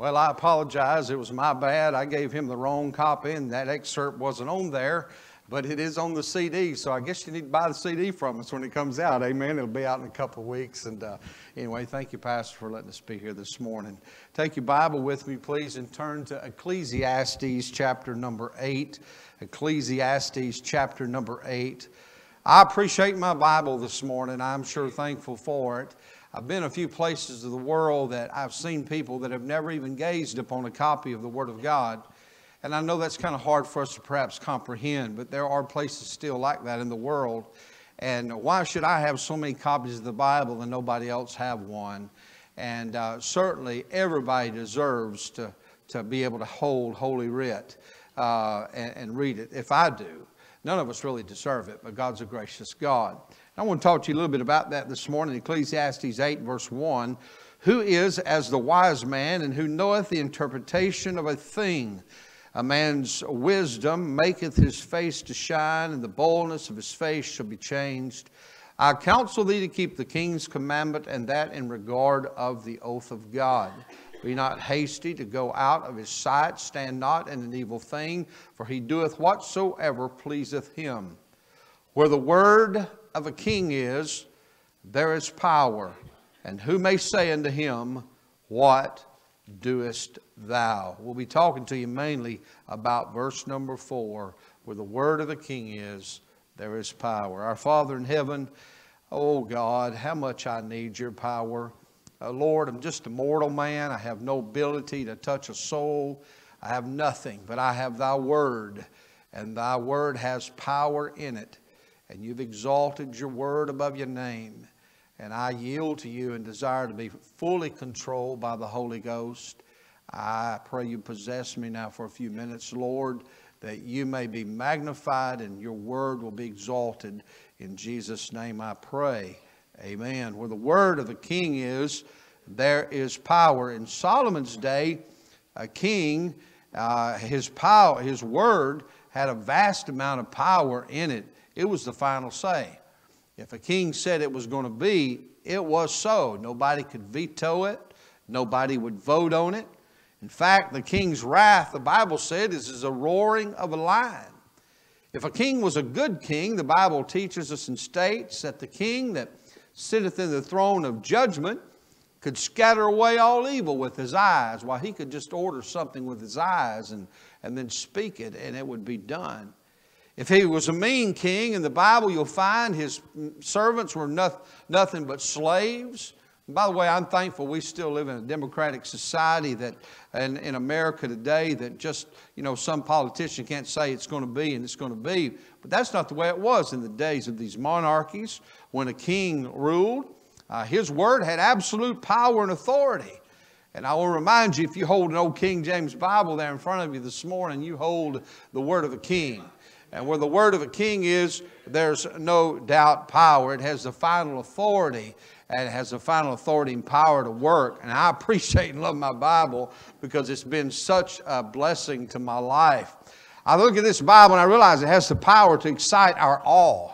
Well, I apologize. It was my bad. I gave him the wrong copy, and that excerpt wasn't on there, but it is on the CD. So I guess you need to buy the CD from us when it comes out. Amen. It'll be out in a couple of weeks. And uh, anyway, thank you, Pastor, for letting us be here this morning. Take your Bible with me, please, and turn to Ecclesiastes chapter number 8. Ecclesiastes chapter number 8. I appreciate my Bible this morning. I'm sure thankful for it. I've been a few places of the world that I've seen people that have never even gazed upon a copy of the Word of God. And I know that's kind of hard for us to perhaps comprehend, but there are places still like that in the world. And why should I have so many copies of the Bible and nobody else have one? And uh, certainly everybody deserves to, to be able to hold Holy Writ uh, and, and read it. If I do, none of us really deserve it, but God's a gracious God. I want to talk to you a little bit about that this morning. Ecclesiastes 8, verse 1. Who is as the wise man, and who knoweth the interpretation of a thing? A man's wisdom maketh his face to shine, and the boldness of his face shall be changed. I counsel thee to keep the king's commandment, and that in regard of the oath of God. Be not hasty to go out of his sight, stand not in an evil thing, for he doeth whatsoever pleaseth him. Where the word of a king is, there is power. And who may say unto him, What doest thou? We'll be talking to you mainly about verse number four, where the word of the king is, there is power. Our Father in heaven, oh God, how much I need your power. Uh, Lord, I'm just a mortal man. I have no ability to touch a soul. I have nothing, but I have thy word, and thy word has power in it and you've exalted your word above your name. And I yield to you and desire to be fully controlled by the Holy Ghost. I pray you possess me now for a few minutes, Lord, that you may be magnified and your word will be exalted. In Jesus' name I pray. Amen. Where the word of the king is, there is power. In Solomon's day, a king, uh, his power, his word had a vast amount of power in it. It was the final say. If a king said it was going to be, it was so. Nobody could veto it. Nobody would vote on it. In fact, the king's wrath, the Bible said, is as a roaring of a lion. If a king was a good king, the Bible teaches us and states that the king that sitteth in the throne of judgment could scatter away all evil with his eyes, while he could just order something with his eyes and, and then speak it, and it would be done. If he was a mean king, in the Bible you'll find his servants were nothing but slaves. And by the way, I'm thankful we still live in a democratic society that, in, in America today, that just, you know, some politician can't say it's going to be and it's going to be. But that's not the way it was in the days of these monarchies when a king ruled. Uh, his word had absolute power and authority. And I will remind you if you hold an old King James Bible there in front of you this morning, you hold the word of a king. And where the word of a king is, there's no doubt power. It has the final authority and it has the final authority and power to work. And I appreciate and love my Bible because it's been such a blessing to my life. I look at this Bible and I realize it has the power to excite our awe.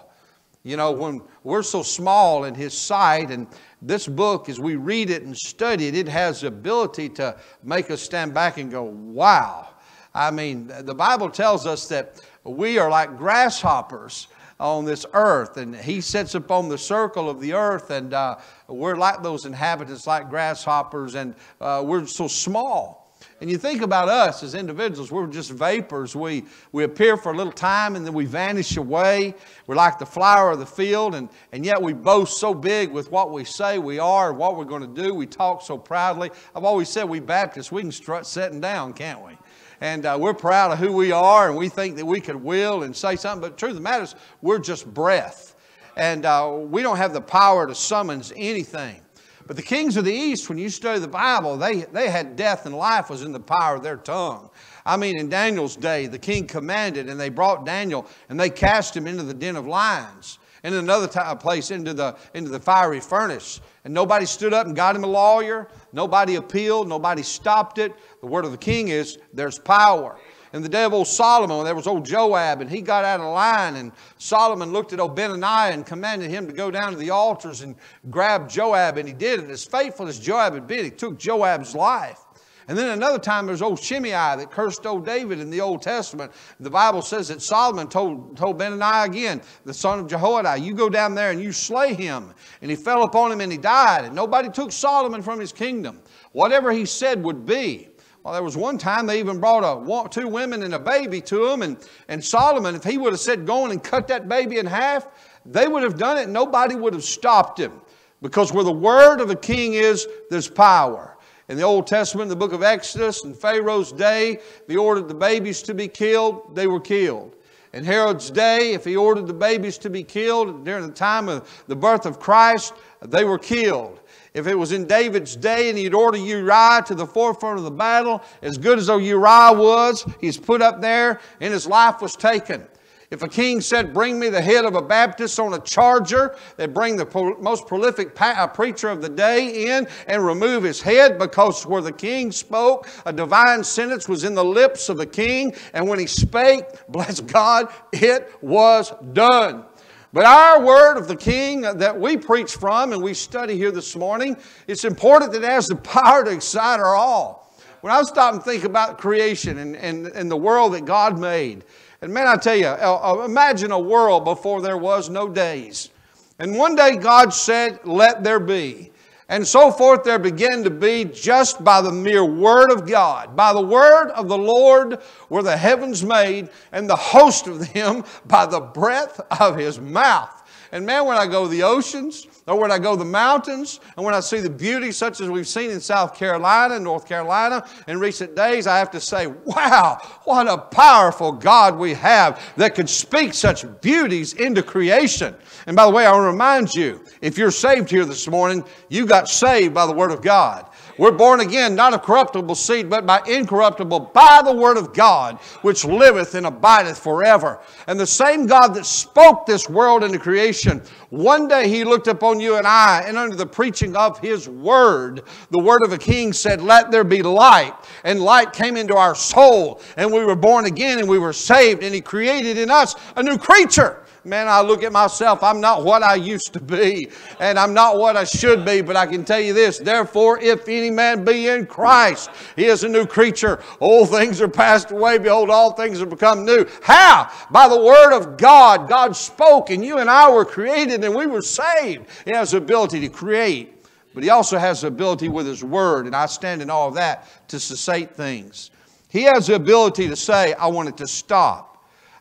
You know, when we're so small in His sight, and this book, as we read it and study it, it has the ability to make us stand back and go, wow. I mean, the Bible tells us that we are like grasshoppers on this earth, and He sits upon the circle of the earth, and uh, we're like those inhabitants, like grasshoppers, and uh, we're so small. And you think about us as individuals, we're just vapors. We, we appear for a little time and then we vanish away. We're like the flower of the field, and, and yet we boast so big with what we say we are and what we're going to do. We talk so proudly. I've always said we Baptists, we can strut sitting down, can't we? And uh, we're proud of who we are, and we think that we could will and say something. But truth of the matter is, we're just breath, and uh, we don't have the power to summons anything. But the kings of the East, when you study the Bible, they, they had death and life was in the power of their tongue. I mean, in Daniel's day, the king commanded, and they brought Daniel and they cast him into the den of lions, and another place into the, into the fiery furnace. And nobody stood up and got him a lawyer. Nobody appealed. Nobody stopped it. The word of the king is there's power. And the day of old Solomon, there was old Joab, and he got out of line, and Solomon looked at old Benaiah and commanded him to go down to the altars and grab Joab, and he did. And as faithful as Joab had been, he took Joab's life. And then another time there's old Shimei that cursed old David in the Old Testament. The Bible says that Solomon told, told Benaiah again, the son of Jehoiada, you go down there and you slay him. And he fell upon him and he died. And nobody took Solomon from his kingdom. Whatever he said would be. Well, there was one time they even brought a, two women and a baby to him. And, and Solomon, if he would have said, go on and cut that baby in half, they would have done it. Nobody would have stopped him. Because where the word of a king is, there's power. In the Old Testament, the book of Exodus, in Pharaoh's day, if he ordered the babies to be killed, they were killed. In Herod's day, if he ordered the babies to be killed during the time of the birth of Christ, they were killed. If it was in David's day and he'd order Uriah to the forefront of the battle, as good as though Uriah was, he's put up there and his life was taken. If a king said, Bring me the head of a Baptist on a charger, they'd bring the pro- most prolific uh, preacher of the day in and remove his head because where the king spoke, a divine sentence was in the lips of the king. And when he spake, bless God, it was done. But our word of the King that we preach from and we study here this morning, it's important that it has the power to excite our all. When I stop and think about creation and, and, and the world that God made, and man, I tell you, uh, uh, imagine a world before there was no days. And one day God said, Let there be. And so forth there began to be just by the mere word of God. By the word of the Lord were the heavens made, and the host of them by the breath of his mouth. And man, when I go to the oceans, or when I go to the mountains, and when I see the beauty such as we've seen in South Carolina, North Carolina in recent days, I have to say, wow, what a powerful God we have that could speak such beauties into creation. And by the way, I want to remind you, if you're saved here this morning, you got saved by the Word of God. We're born again, not of corruptible seed, but by incorruptible, by the word of God, which liveth and abideth forever. And the same God that spoke this world into creation, one day he looked upon you and I, and under the preaching of his word, the word of a king said, Let there be light. And light came into our soul, and we were born again, and we were saved, and he created in us a new creature. Man, I look at myself, I'm not what I used to be, and I'm not what I should be, but I can tell you this therefore, if any man be in Christ, he is a new creature. Old things are passed away, behold, all things have become new. How? By the word of God. God spoke, and you and I were created, and we were saved. He has the ability to create, but he also has the ability with his word, and I stand in all of that to cessate things. He has the ability to say, I want it to stop.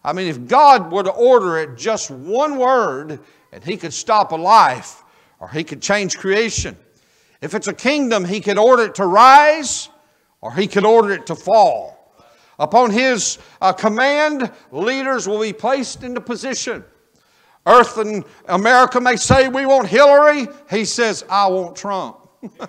I mean, if God were to order it just one word, and He could stop a life, or He could change creation. If it's a kingdom, He could order it to rise, or He could order it to fall. Upon His uh, command, leaders will be placed into position. Earth and America may say, We want Hillary. He says, I want Trump.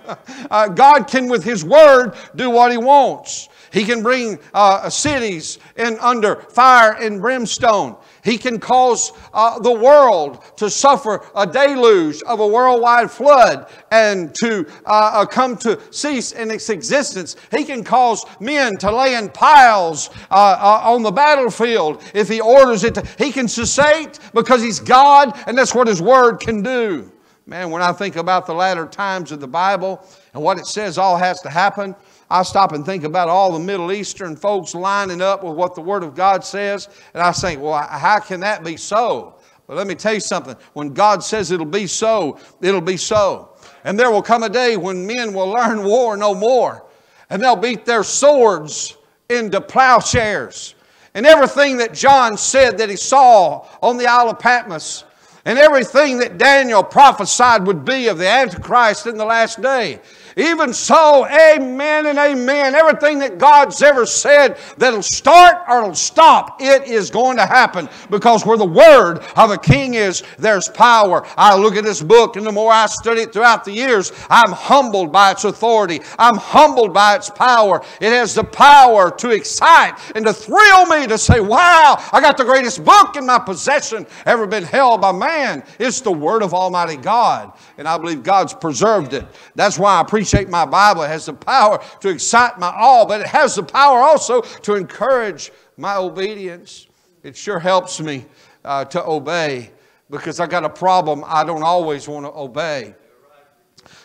uh, God can, with His word, do what He wants. He can bring uh, cities in under fire and brimstone. He can cause uh, the world to suffer a deluge of a worldwide flood and to uh, uh come to cease in its existence. He can cause men to lay in piles uh, uh, on the battlefield if He orders it. To. He can cessate because He's God, and that's what His Word can do. Man, when I think about the latter times of the Bible and what it says all has to happen, I stop and think about all the Middle Eastern folks lining up with what the Word of God says, and I think, well, how can that be so? But let me tell you something. When God says it'll be so, it'll be so. And there will come a day when men will learn war no more, and they'll beat their swords into plowshares. And everything that John said that he saw on the Isle of Patmos, and everything that Daniel prophesied would be of the Antichrist in the last day, even so, amen and amen. Everything that God's ever said that'll start or it'll stop, it is going to happen because where the word of a king is, there's power. I look at this book, and the more I study it throughout the years, I'm humbled by its authority. I'm humbled by its power. It has the power to excite and to thrill me to say, wow, I got the greatest book in my possession ever been held by man. It's the Word of Almighty God. And I believe God's preserved it. That's why I appreciate appreciate my Bible. It has the power to excite my awe, but it has the power also to encourage my obedience. It sure helps me uh, to obey because I got a problem. I don't always want to obey.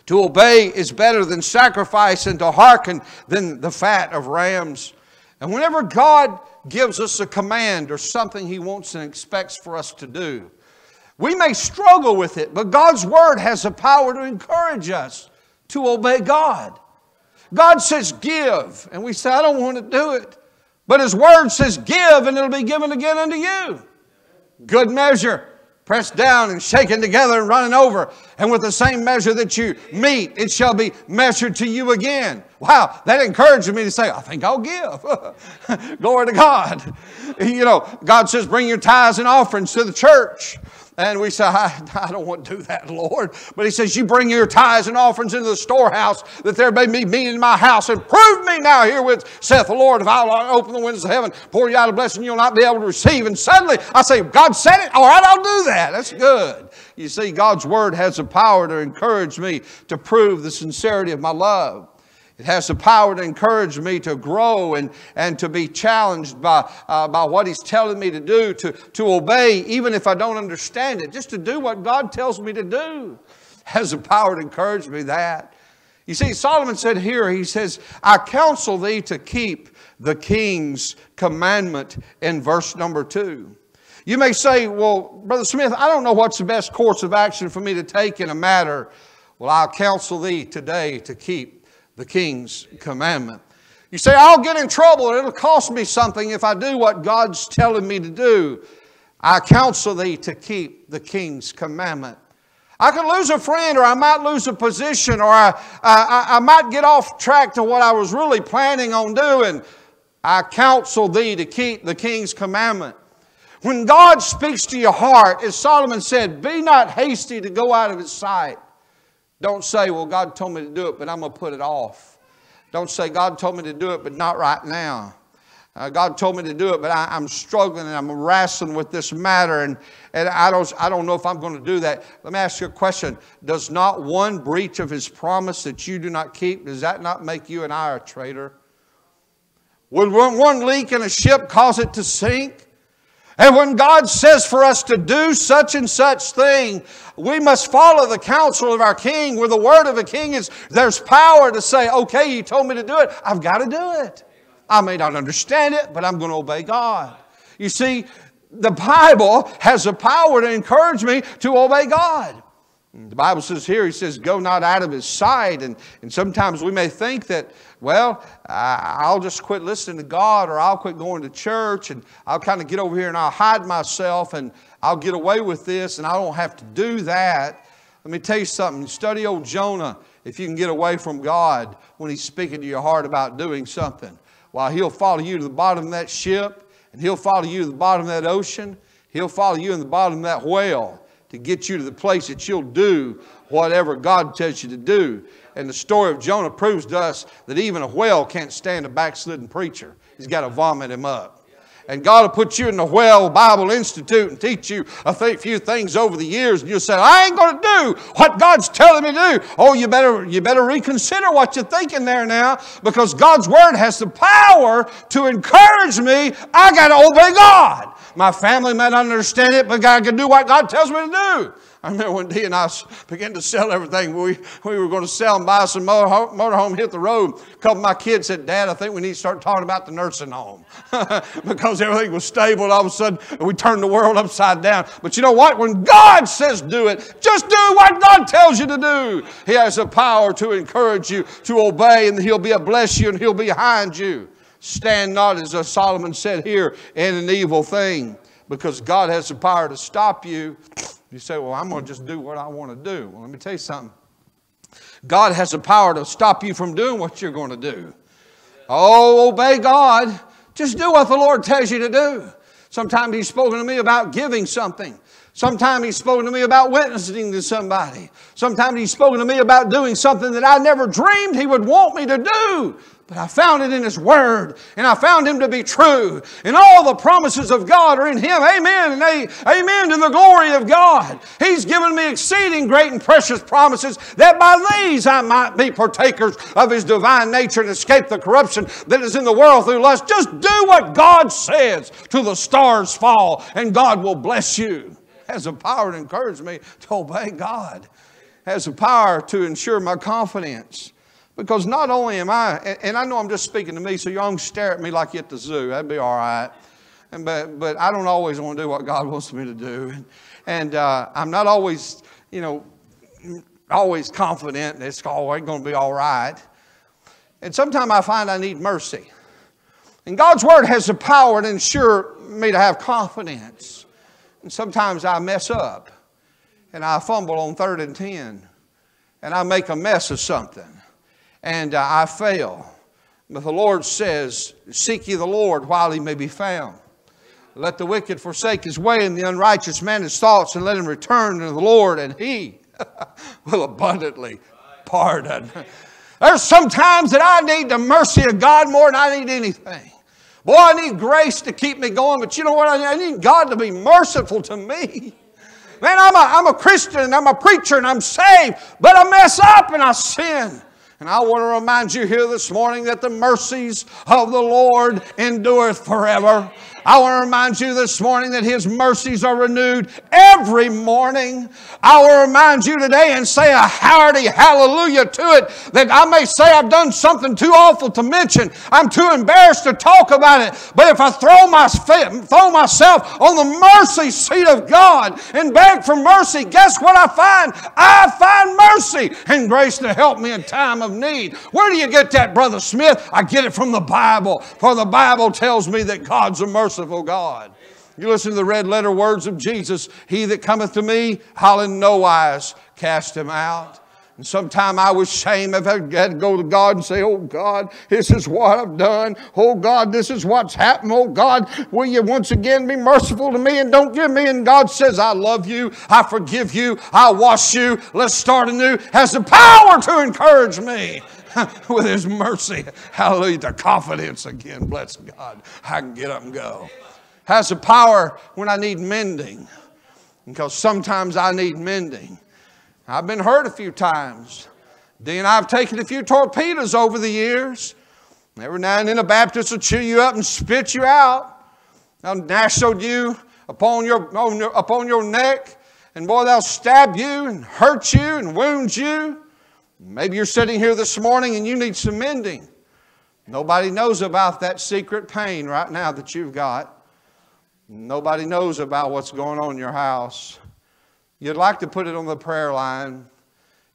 To obey is better than sacrifice, and to hearken than the fat of rams. And whenever God gives us a command or something He wants and expects for us to do, we may struggle with it, but God's Word has the power to encourage us to obey God. God says, give, and we say, I don't want to do it. But His Word says, give, and it'll be given again unto you. Good measure, pressed down and shaken together and running over. And with the same measure that you mete, it shall be measured to you again. Wow, that encouraged me to say, I think I'll give. Glory to God. You know, God says, bring your tithes and offerings to the church. And we say, I, I, don't want to do that, Lord. But He says, You bring your tithes and offerings into the storehouse, that there may be meat in my house, and prove me now herewith, saith the Lord, if I'll open the windows of heaven, pour you out a blessing you'll not be able to receive. And suddenly I say, God said it? All right, I'll do that. That's good. You see, God's word has the power to encourage me to prove the sincerity of my love. It has the power to encourage me to grow and, and to be challenged by, uh, by what He's telling me to do, to, to obey, even if I don't understand it, just to do what God tells me to do. It has the power to encourage me that. You see, Solomon said here, he says, I counsel thee to keep the king's commandment in verse number two. You may say, Well, Brother Smith, I don't know what's the best course of action for me to take in a matter. Well, I'll counsel thee today to keep the king's commandment. You say, I'll get in trouble and it'll cost me something if I do what God's telling me to do. I counsel thee to keep the king's commandment. I could lose a friend, or I might lose a position, or I, I, I might get off track to what I was really planning on doing. I counsel thee to keep the king's commandment. When God speaks to your heart, as Solomon said, be not hasty to go out of his sight. Don't say, well, God told me to do it, but I'm going to put it off. Don't say, God told me to do it, but not right now. Uh, God told me to do it, but I, am struggling and I'm wrestling with this matter, and, and I, don't, I don't know if I'm going to do that. Let me ask you a question. Does not one breach of his promise that you do not keep, does that not make you and I a traitor? Would one, one leak in a ship cause it to sink? And when God says for us to do such and such thing, we must follow the counsel of our king. Where the word of a king is, there's power to say, okay, you told me to do it. I've got to do it. I may not understand it, but I'm going to obey God. You see, the Bible has the power to encourage me to obey God. The Bible says here, he says, go not out of his sight. And, and sometimes we may think that, well, I'll just quit listening to God or I'll quit going to church and I'll kind of get over here and I'll hide myself and I'll get away with this and I don't have to do that. Let me tell you something. Study old Jonah if you can get away from God when he's speaking to your heart about doing something. While he'll follow you to the bottom of that ship and he'll follow you to the bottom of that ocean, he'll follow you in the bottom of that whale to get you to the place that you'll do whatever God tells you to do. And the story of Jonah proves to us that even a whale can't stand a backslidden preacher. He's got to vomit him up. And God will put you in the Whale Bible Institute and teach you a few things over the years, and you'll say, I ain't going to do what God's telling me to do. Oh, you better, you better reconsider what you're thinking there now because God's Word has the power to encourage me. I got to obey God. My family might not understand it, but I can do what God tells me to do. I remember when Dee and I began to sell everything. We, we were going to sell and buy some motorhome, motorhome hit the road. A couple of my kids said, Dad, I think we need to start talking about the nursing home. because everything was stable, all of a sudden we turned the world upside down. But you know what? When God says do it, just do what God tells you to do. He has the power to encourage you to obey, and He'll be a bless you, and He'll be behind you. Stand not, as Solomon said here, in an evil thing, because God has the power to stop you. You say, Well, I'm going to just do what I want to do. Well, let me tell you something. God has the power to stop you from doing what you're going to do. Oh, obey God. Just do what the Lord tells you to do. Sometimes He's spoken to me about giving something. Sometimes He's spoken to me about witnessing to somebody. Sometimes He's spoken to me about doing something that I never dreamed He would want me to do. But I found it in His Word, and I found Him to be true. And all the promises of God are in Him. Amen. And amen to the glory of God. He's given me exceeding great and precious promises that by these I might be partakers of His divine nature and escape the corruption that is in the world through lust. Just do what God says till the stars fall, and God will bless you. Has the power to encourage me to obey God. has the power to ensure my confidence. Because not only am I, and I know I'm just speaking to me, so you don't stare at me like you at the zoo. That'd be all right. And, but, but I don't always want to do what God wants me to do. And, and uh, I'm not always, you know, always confident that it's always going to be all right. And sometimes I find I need mercy. And God's Word has the power to ensure me to have confidence. And sometimes I mess up and I fumble on third and ten and I make a mess of something and uh, I fail. But the Lord says, Seek ye the Lord while he may be found. Let the wicked forsake his way and the unrighteous man his thoughts, and let him return to the Lord, and he will abundantly pardon. There's some times that I need the mercy of God more than I need anything. Boy, I need grace to keep me going, but you know what? I need God to be merciful to me. Man, I'm a, I'm a Christian I'm a preacher and I'm saved, but I mess up and I sin. And I want to remind you here this morning that the mercies of the Lord endureth forever. I want to remind you this morning that His mercies are renewed every morning. I will remind you today and say a hearty hallelujah to it that I may say I've done something too awful to mention. I'm too embarrassed to talk about it. But if I throw, my, throw myself on the mercy seat of God and beg for mercy, guess what I find? I find mercy and grace to help me in time of need. Where do you get that, Brother Smith? I get it from the Bible. For the Bible tells me that God's a mercy merciful God. You listen to the red letter words of Jesus He that cometh to me, I'll in no wise cast him out. And sometime I was ashamed if I had to go to God and say, Oh God, this is what I've done. Oh God, this is what's happened. Oh God, will you once again be merciful to me and don't give me? And God says, I love you. I forgive you. I wash you. Let's start anew. Has the power to encourage me. with His mercy. Hallelujah. The confidence again. Bless God. I can get up and go. Has the power when I need mending. Because sometimes I need mending. I've been hurt a few times. And I have taken a few torpedoes over the years. Every now and then a Baptist will chew you up and spit you out. They'll gnash you upon your, upon your neck. And boy, they'll stab you and hurt you and wound you. Maybe you're sitting here this morning and you need some mending. Nobody knows about that secret pain right now that you've got. Nobody knows about what's going on in your house. You'd like to put it on the prayer line.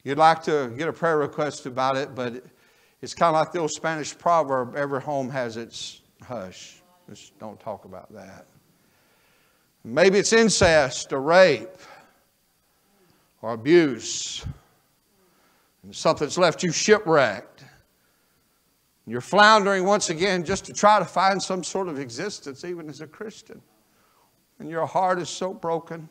You'd like to get a prayer request about it, but it's kind of like the old Spanish proverb every home has its hush. Just don't talk about that. Maybe it's incest or rape or abuse something's left you shipwrecked. You're floundering once again just to try to find some sort of existence, even as a Christian. And your heart is so broken.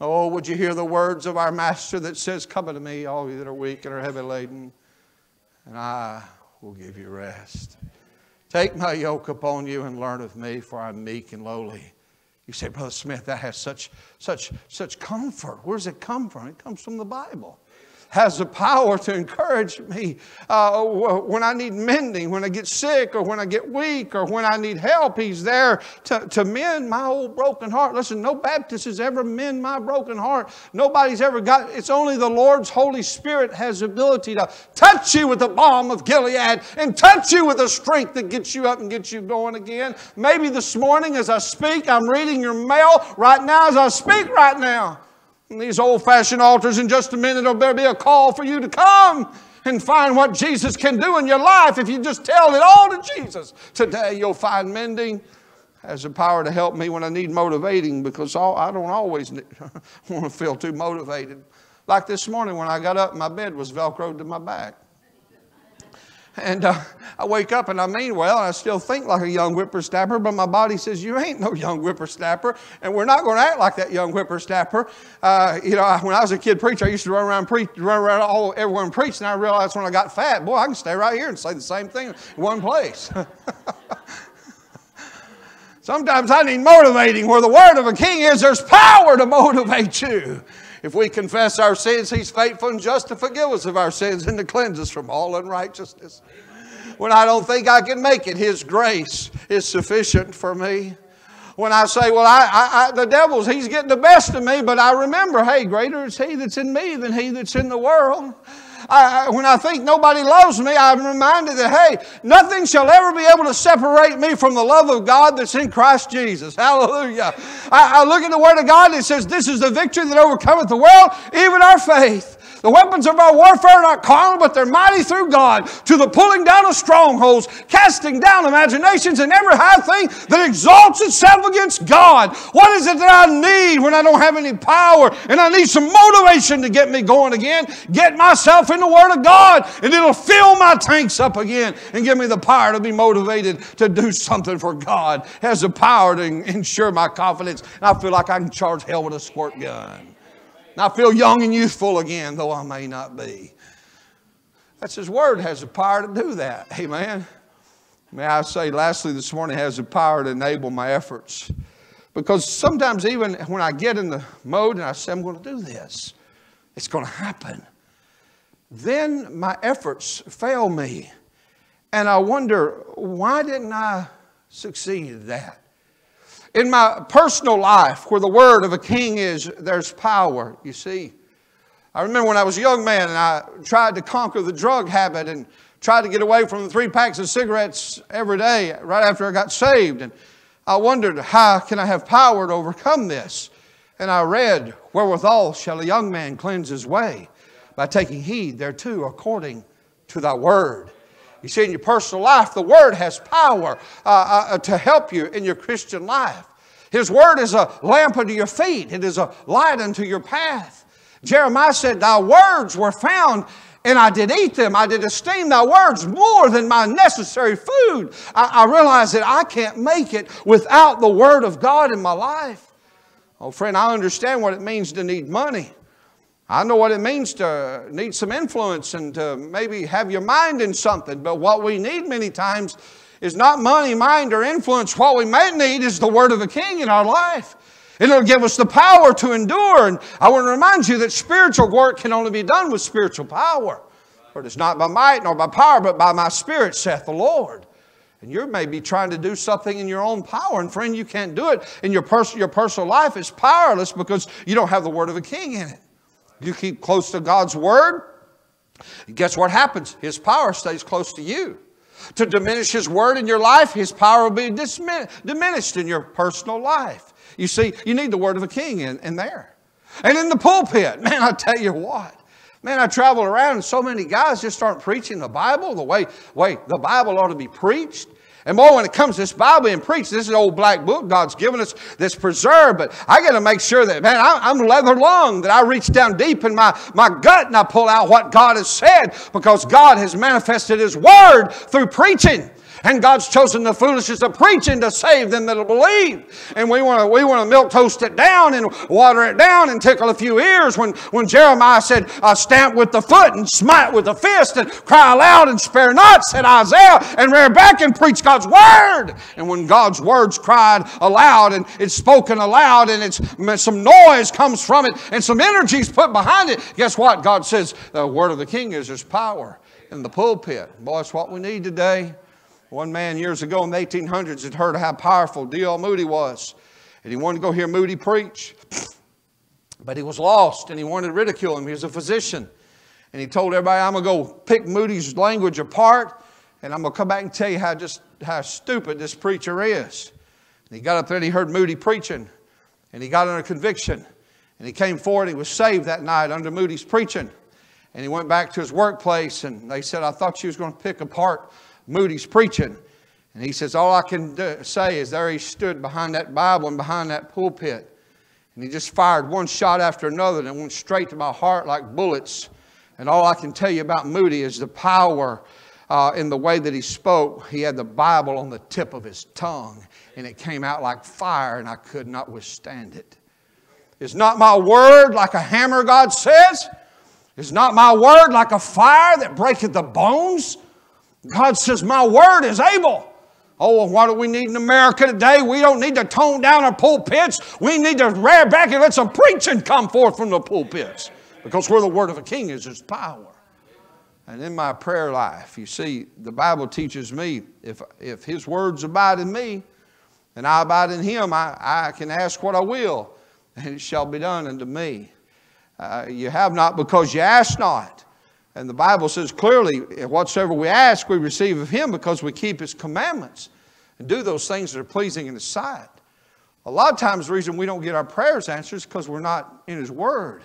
Oh, would you hear the words of our Master that says, Come unto me, all you that are weak and are heavy laden, and I will give you rest. Take my yoke upon you and learn of me, for I'm meek and lowly. You say, Brother Smith, that has such, such, such comfort. Where does it come from? It comes from the Bible has the power to encourage me uh, when I need mending, when I get sick, or when I get weak, or when I need help. He's there to, to mend my old broken heart. Listen, no Baptist has ever mend my broken heart. Nobody's ever got it's only the Lord's Holy Spirit has the ability to touch you with the balm of Gilead and touch you with the strength that gets you up and gets you going again. Maybe this morning as I speak, I'm reading your mail right now as I speak right now these old fashioned altars, in just a minute, there'll be a call for you to come and find what Jesus can do in your life. If you just tell it all to Jesus, today you'll find mending has the power to help me when I need motivating because I don't always want to feel too motivated. Like this morning when I got up, my bed was velcroed to my back. And uh, I wake up and I mean well, and I still think like a young whippersnapper, but my body says, You ain't no young whippersnapper, and we're not going to act like that young whippersnapper. Uh, you know, when I was a kid preacher, I used to run around, preach, run around all everyone preach, and I realized when I got fat, boy, I can stay right here and say the same thing in one place. Sometimes I need motivating. Where the word of a king is, there's power to motivate you. If we confess our sins, He's faithful and just to forgive us of our sins and to cleanse us from all unrighteousness. When I don't think I can make it, His grace is sufficient for me. when I say, well, I, I, I, the devil's, he's getting the best of me, but I remember, hey, greater is he that's in me than he that's in the world. I, when I think nobody loves me, I'm reminded that, hey, nothing shall ever be able to separate me from the love of God that's in Christ Jesus. Hallelujah. I, I look at the Word of God and it says, This is the victory that overcometh the world, even our faith. The weapons of our warfare are not carnal, but they're mighty through God to the pulling down of strongholds, casting down imaginations and every high thing that exalts itself against God. What is it that I need when I don't have any power and I need some motivation to get me going again? Get myself in the Word of God and it'll fill my tanks up again and give me the power to be motivated to do something for God. It has the power to ensure my confidence. And I feel like I can charge hell with a squirt gun. And I feel young and youthful again, though I may not be. That's His Word has the power to do that. Amen. May I say, lastly, this morning has the power to enable my efforts. Because sometimes, even when I get in the mode and I say, I'm going to do this, it's going to happen. Then my efforts fail me. And I wonder, why didn't I succeed at that? In my personal life, where the word of a king is, there's power, you see. I remember when I was a young man and I tried to conquer the drug habit and tried to get away from the three packs of cigarettes every day right after I got saved. And I wondered, how can I have power to overcome this? And I read, Wherewithal shall a young man cleanse his way? By taking heed thereto according to thy word. You see, in your personal life, the Word has power uh, uh, to help you in your Christian life. His Word is a lamp unto your feet, it is a light unto your path. Jeremiah said, Thy words were found and I did eat them. I did esteem thy words more than my necessary food. I, I realized that I can't make it without the Word of God in my life. Oh, friend, I understand what it means to need money. I know what it means to need some influence and to maybe have your mind in something, but what we need many times is not money, mind, or influence. What we may need is the word of the king in our life. It'll give us the power to endure. And I want to remind you that spiritual work can only be done with spiritual power. For it is not by might nor by power, but by my spirit, saith the Lord. And you may be trying to do something in your own power. And friend, you can't do it. And your, pers- your personal life is powerless because you don't have the word of a king in it. You keep close to God's word, guess what happens? His power stays close to you. To diminish His word in your life, His power will be diminished in your personal life. You see, you need the word of a king in, in there. And in the pulpit, man, I tell you what. Man, I travel around and so many guys just aren't preaching the Bible the way, way the Bible ought to be preached. And boy, when it comes to this Bible and preach, this is an old black book God's given us that's preserved. But I got to make sure that, man, I'm leather lung, that I reach down deep in my, my gut and I pull out what God has said because God has manifested His Word through preaching. And God's chosen the foolishness of preaching to save them that'll believe. And we want to we want to milk toast it down and water it down and tickle a few ears. When when Jeremiah said, uh, "Stamp with the foot and smite with the fist and cry aloud and spare not," said Isaiah, and rear back and preach God's word. And when God's words cried aloud and it's spoken aloud and it's some noise comes from it and some energy is put behind it, guess what? God says the word of the King is there's power in the pulpit. Boy, it's what we need today. One man years ago in the 1800s had heard how powerful D.L. Moody was, and he wanted to go hear Moody preach. But he was lost, and he wanted to ridicule him. He was a physician. And he told everybody, I'm going to go pick Moody's language apart, and I'm going to come back and tell you how, just, how stupid this preacher is. And he got up there and he heard Moody preaching, and he got under conviction. And he came forward, he was saved that night under Moody's preaching. And he went back to his workplace, and they said, I thought you was going to pick apart Moody's preaching. And he says, All I can do, say is there he stood behind that Bible and behind that pulpit. And he just fired one shot after another and it went straight to my heart like bullets. And all I can tell you about Moody is the power uh, in the way that he spoke. He had the Bible on the tip of his tongue and it came out like fire and I could not withstand it. Is not my word like a hammer, God says? Is not my word like a fire that breaketh the bones? God says, My word is able. Oh, what do we need in America today? We don't need to tone down our pulpits. We need to rear back and let some preaching come forth from the pulpits. Because where the word of a king is, there's power. And in my prayer life, you see, the Bible teaches me if, if his words abide in me, and I abide in him, I, I can ask what I will, and it shall be done unto me. Uh, you have not because you ask not. And the Bible says clearly, whatsoever we ask, we receive of him because we keep his commandments and do those things that are pleasing in his sight. A lot of times, the reason we don't get our prayers answered is because we're not in his word,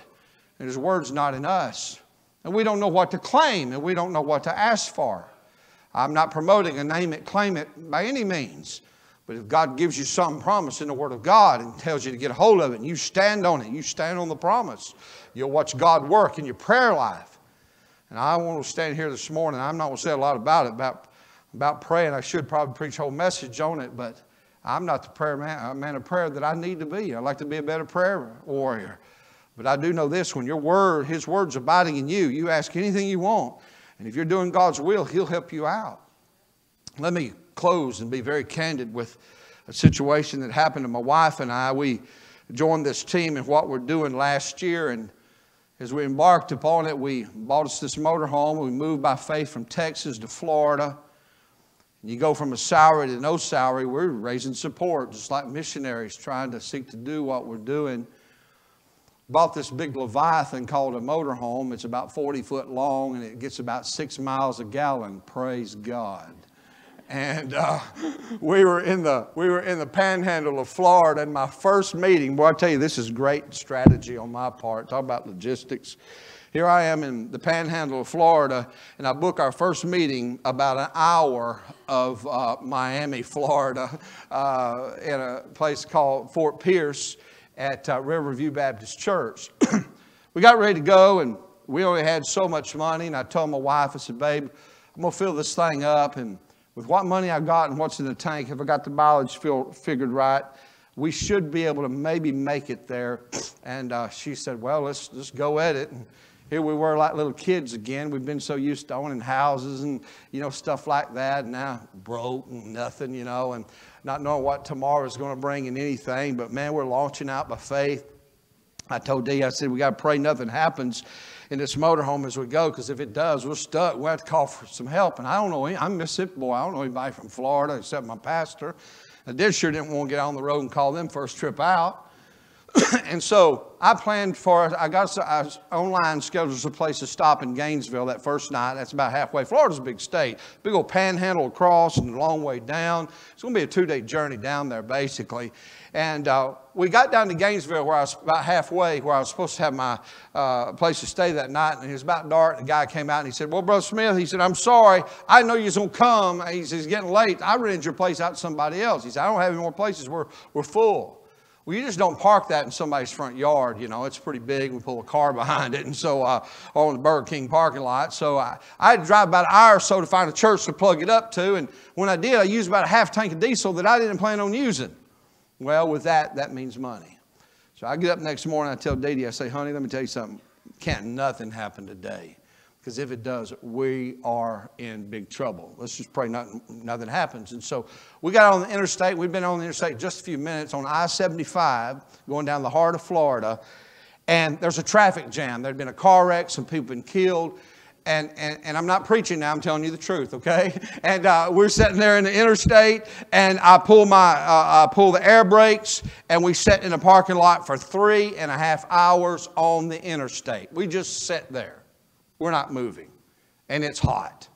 and his word's not in us. And we don't know what to claim, and we don't know what to ask for. I'm not promoting a name it, claim it by any means. But if God gives you some promise in the Word of God and tells you to get a hold of it, and you stand on it, you stand on the promise, you'll watch God work in your prayer life. And I want to stand here this morning. I'm not going to say a lot about it, about, about praying. I should probably preach a whole message on it, but I'm not the prayer man, uh, man of prayer that I need to be. I'd like to be a better prayer warrior. But I do know this when your word, His word's abiding in you, you ask anything you want. And if you're doing God's will, He'll help you out. Let me close and be very candid with a situation that happened to my wife and I. We joined this team in what we're doing last year, and as we embarked upon it, we bought us this motorhome. We moved by faith from Texas to Florida. And you go from a salary to no salary. We're raising support, just like missionaries trying to seek to do what we're doing. Bought this big Leviathan called a motorhome. It's about 40 foot long and it gets about six miles a gallon. Praise God and uh, we were in the we were in the panhandle of Florida. And my first meeting, boy, I tell you, this is great strategy on my part. Talk about logistics. Here I am in the panhandle of Florida, and I book our first meeting about an hour of uh, Miami, Florida, uh, in a place called Fort Pierce at uh, Riverview Baptist Church. we got ready to go, and we only had so much money. And I told my wife, I said, "Babe, I'm gonna fill this thing up and." With what money I got and what's in the tank, if I got the mileage figured right, we should be able to maybe make it there. And uh, she said, well, let's just go at it. And here we were like little kids again. We've been so used to owning houses and, you know, stuff like that. And now broke and nothing, you know, and not knowing what tomorrow is going to bring in anything. But man, we're launching out by faith. I told Dee, I said, we got to pray nothing happens in this motorhome as we go, because if it does, we're stuck. We'll have to call for some help. And I don't know, any, I'm a Mississippi boy. I don't know anybody from Florida except my pastor. I did sure didn't want to get on the road and call them first trip out. and so I planned for, I got online scheduled a place to stop in Gainesville that first night. That's about halfway. Florida's a big state. Big old panhandle across and a long way down. It's going to be a two day journey down there, basically. And uh, we got down to Gainesville where I was about halfway, where I was supposed to have my uh, place to stay that night. And it was about dark. And the guy came out and he said, Well, Brother Smith, he said, I'm sorry. I know you're going to come. He says, It's getting late. I rented your place out to somebody else. He said, I don't have any more places. We're, we're full. Well, you just don't park that in somebody's front yard. You know, it's pretty big. We pull a car behind it. And so, uh, on the Burger King parking lot. So I, I had to drive about an hour or so to find a church to plug it up to. And when I did, I used about a half tank of diesel that I didn't plan on using. Well, with that, that means money. So I get up next morning, I tell Dee I say, honey, let me tell you something. Can't nothing happen today. Because if it does, we are in big trouble. Let's just pray nothing, nothing happens. And so we got on the interstate. We've been on the interstate just a few minutes on I 75 going down the heart of Florida. And there's a traffic jam. There'd been a car wreck, some people been killed and, and, and, I'm not preaching now, I'm telling you the truth, okay? And uh, we're sitting there in the interstate, and I pull, my, uh, I pull the air brakes, and we sat in a parking lot for three and a half hours on the interstate. We just sat there. We're not moving. And it's hot.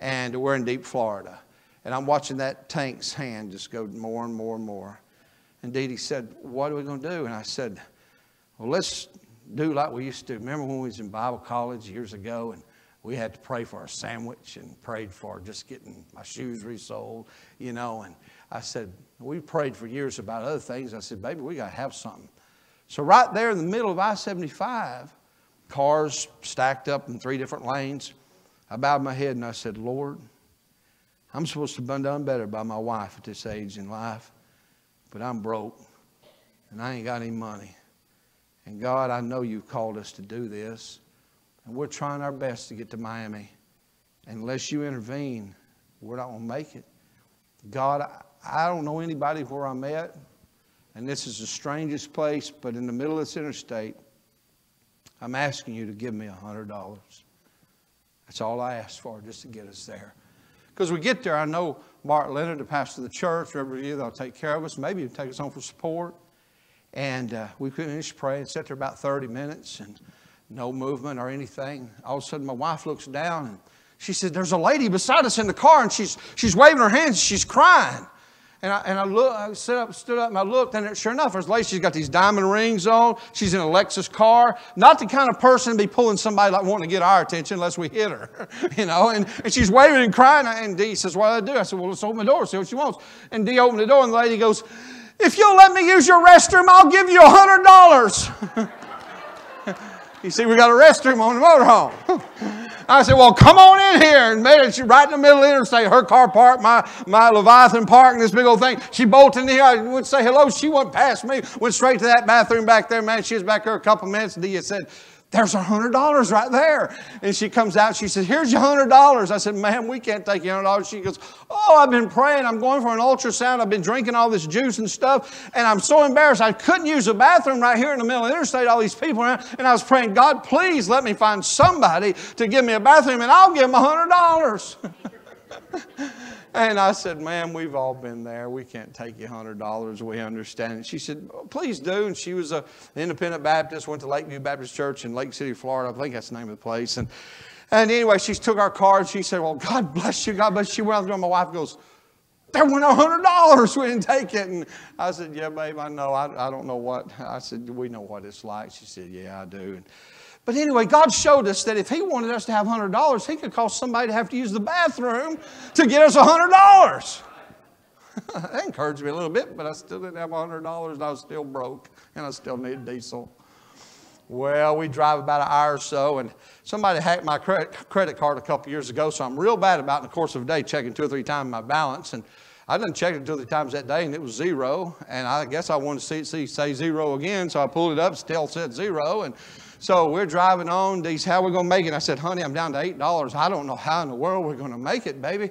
And we're in deep Florida. And I'm watching that tank's hand just go more and more and more. And Dee said, What are we going to do? And I said, Well, let's do like we used to. Remember when we was in Bible college years ago? And we had to pray for a sandwich and prayed for just getting my shoes resoled, you know. And I said, we prayed for years about other things. I said, baby, we got to have something. So right there in the middle of I-75, cars stacked up in three different lanes. I bowed my head and I said, Lord, I'm supposed to have done better by my wife at this age in life, but I'm broke and I ain't got any money. And God, I know you've called us to do this. And we're trying our best to get to Miami. Unless you intervene, we're not going to make it. God, I don't know anybody where I'm at, and this is the strangest place, but in the middle of this interstate, I'm asking you to give me $100. That's all I asked for, just to get us there. Because we get there, I know Mark Leonard, the pastor of the church, Reverend you, they'll take care of us. Maybe he'll take us home for support. And uh, we finished praying, sat there about 30 minutes, and no movement or anything. All of a sudden, my wife looks down and she said, There's a lady beside us in the car, and she's, she's waving her hands, she's crying. And I, and I, look, I stood up, stood up and I looked, and sure enough, there's lady, she's got these diamond rings on. She's in a Lexus car. Not the kind of person to be pulling somebody like wanting to get our attention unless we hit her, you know. And, and she's waving and crying. And Dee says, What do I do? I said, Well, let's open the door, see what she wants. And Dee opened the door, and the lady goes, If you'll let me use your restroom, I'll give you a $100. you see, we got a restroom on the motorhome. I said, well, come on in here. And made it right in the middle of the interstate. Her car parked, my, my Leviathan parked, and this big old thing. She bolted in here. I to say hello. She went past me, went straight to that bathroom back there. Man, she was back there a couple minutes. And Dee said, there's a hundred dollars right there. And she comes out, she says, Here's your hundred dollars. I said, Ma'am, we can't take your hundred dollars. She goes, Oh, I've been praying. I'm going for an ultrasound. I've been drinking all this juice and stuff. And I'm so embarrassed. I couldn't use a bathroom right here in the middle of the interstate, all these people around. And I was praying, God, please let me find somebody to give me a bathroom and I'll give them a hundred dollars. And I said, Ma'am, we've all been there. We can't take you $100. We understand it. She said, Please do. And she was an independent Baptist, went to Lakeview Baptist Church in Lake City, Florida. I think that's the name of the place. And, and anyway, she took our card. She said, Well, God bless you. God bless you. She went out the door. My wife goes, there went $100. We didn't take it. And I said, Yeah, babe, I know. I, I don't know what. I said, We know what it's like. She said, Yeah, I do. And but anyway, God showed us that if He wanted us to have $100, He could cause somebody to have to use the bathroom to get us $100. that encouraged me a little bit, but I still didn't have $100 and I was still broke and I still needed diesel. Well, we drive about an hour or so, and somebody hacked my credit card a couple years ago, so I'm real bad about in the course of a day checking two or three times my balance. And I didn't check it two or three times that day, and it was zero. And I guess I wanted to see, see say zero again, so I pulled it up, still said zero. And so we're driving on. These, how are we going to make it? I said, honey, I'm down to $8. I don't know how in the world we're going to make it, baby.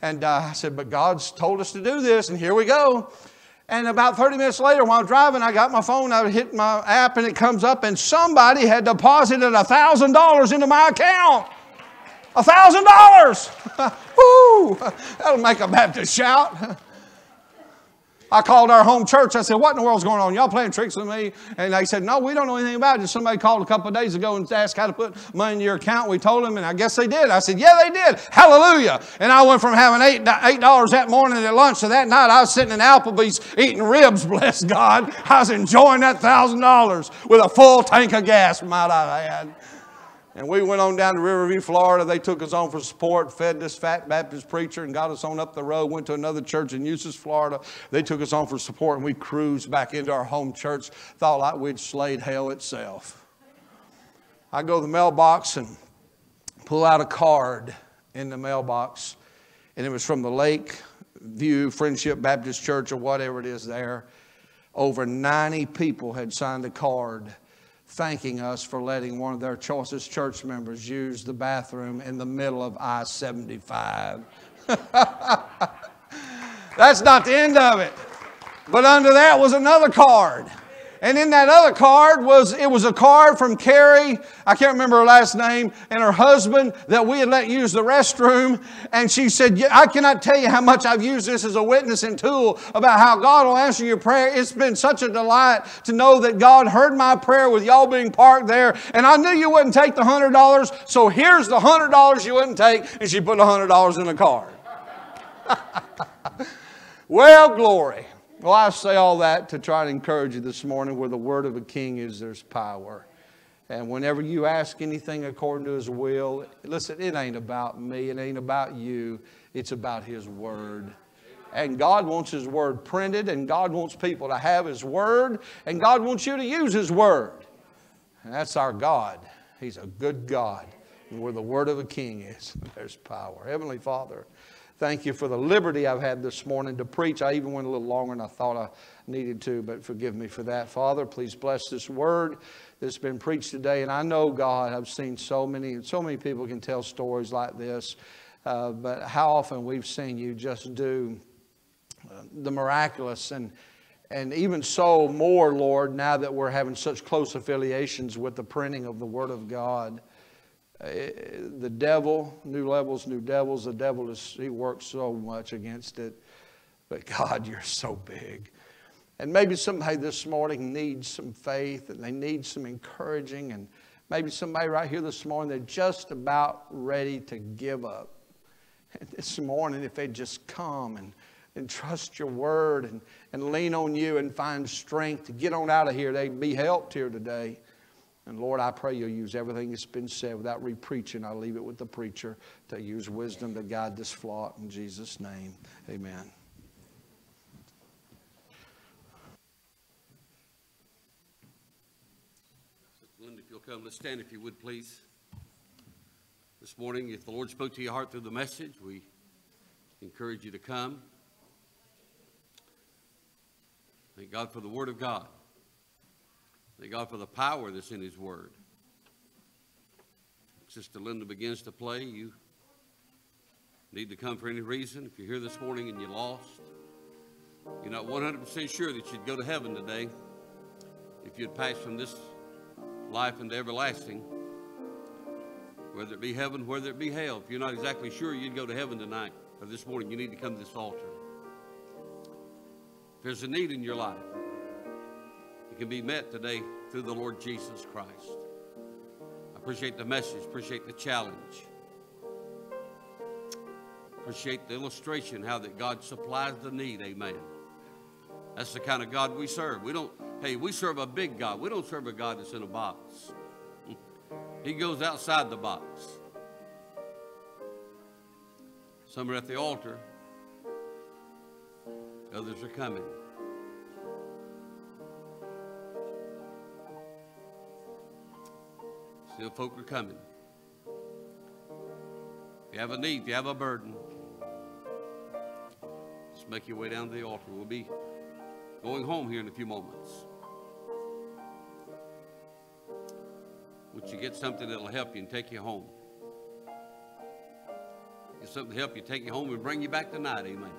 And uh, I said, but God's told us to do this, and here we go. And about 30 minutes later, while driving, I got my phone, I hit my app, and it comes up, and somebody had deposited $1,000 into my account. $1,000! Woo! That'll make a Baptist shout. I called our home church. I said, What in the world's going on? Y'all playing tricks with me? And they said, No, we don't know anything about it. Somebody called a couple of days ago and asked how to put money in your account. We told them, and I guess they did. I said, Yeah, they did. Hallelujah. And I went from having 8, $8 that morning at lunch to that night, I was sitting in Applebee's eating ribs, bless God. I was enjoying that $1,000 with a full tank of gas, might I add. And we went on down to Riverview, Florida. They took us on for support, fed this fat Baptist preacher, and got us on up the road. Went to another church in Eustis, Florida. They took us on for support, and we cruised back into our home church. Thought like we'd slayed hell itself. I go to the mailbox and pull out a card in the mailbox, and it was from the Lake View Friendship Baptist Church or whatever it is there. Over 90 people had signed a card thanking us for letting one of their choicest church members use the bathroom in the middle of I 75. That's not the end of it. But under that was another card. And in that other card was, it was a card from Carrie, I can't remember her last name, and her husband that we had let use the restroom. And she said, I cannot tell you how much I've used this as a witness and tool about how God will answer your prayer. It's been such a delight to know that God heard my prayer with y'all being parked there. And I knew you wouldn't take the $100, so here's the $100 you wouldn't take. And she put a $100 in the card. well, glory. Well, I say all that to try to encourage you this morning where the word of a king is, there's power. And whenever you ask anything according to his will, listen, it ain't about me, it ain't about you, it's about his word. And God wants his word printed, and God wants people to have his word, and God wants you to use his word. And that's our God. He's a good God. And where the word of a king is, there's power. Heavenly Father, Thank you for the liberty I've had this morning to preach. I even went a little longer than I thought I needed to, but forgive me for that. Father, please bless this word that's been preached today. And I know, God, I've seen so many, and so many people can tell stories like this, uh, but how often we've seen you just do uh, the miraculous and and even so more, Lord, now that we're having such close affiliations with the printing of the Word of God. Uh, the devil, new levels, new devils, the devil is, he works so much against it. But God, you're so big. And maybe somebody this morning needs some faith and they need some encouraging. And maybe somebody right here this morning, they're just about ready to give up. And this morning, if they just come and, and trust your word and, and lean on you and find strength to get on out of here, they'd be helped here today. And Lord, I pray you'll use everything that's been said without repreaching. I'll leave it with the preacher to use wisdom to guide this flock. In Jesus' name, amen. Linda, if you'll come, let's stand if you would, please. This morning, if the Lord spoke to your heart through the message, we encourage you to come. Thank God for the Word of God. Thank God for the power that's in His Word. Sister Linda begins to play. You need to come for any reason. If you're here this morning and you're lost, you're not 100% sure that you'd go to heaven today if you'd pass from this life into everlasting, whether it be heaven, whether it be hell. If you're not exactly sure you'd go to heaven tonight or this morning, you need to come to this altar. If there's a need in your life, it can be met today through the Lord Jesus Christ. I appreciate the message, appreciate the challenge. Appreciate the illustration how that God supplies the need. Amen. That's the kind of God we serve. We don't, hey, we serve a big God. We don't serve a God that's in a box. He goes outside the box. Some are at the altar, others are coming. Still, folk are coming. If you have a need, if you have a burden, just make your way down to the altar. We'll be going home here in a few moments. Once you get something that'll help you and take you home? Get something to help you take you home and bring you back tonight, amen.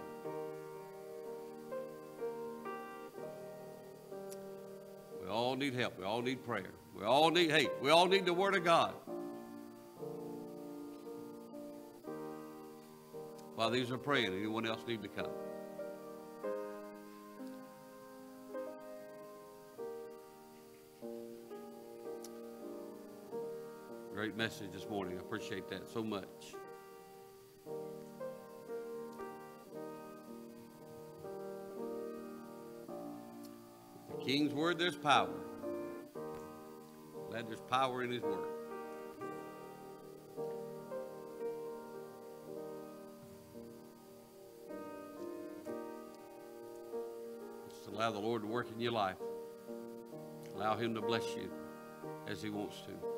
We all need help. We all need prayer. We all need, hey, we all need the Word of God. While these are praying, anyone else need to come? Great message this morning. I appreciate that so much. The King's Word, there's power. Glad there's power in His Word. Just allow the Lord to work in your life. Allow Him to bless you as He wants to.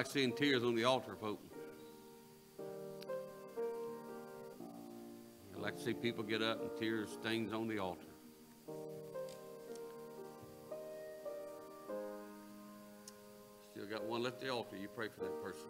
Like seeing tears on the altar, folks. I like to see people get up and tears stains on the altar. Still got one left at the altar. You pray for that person.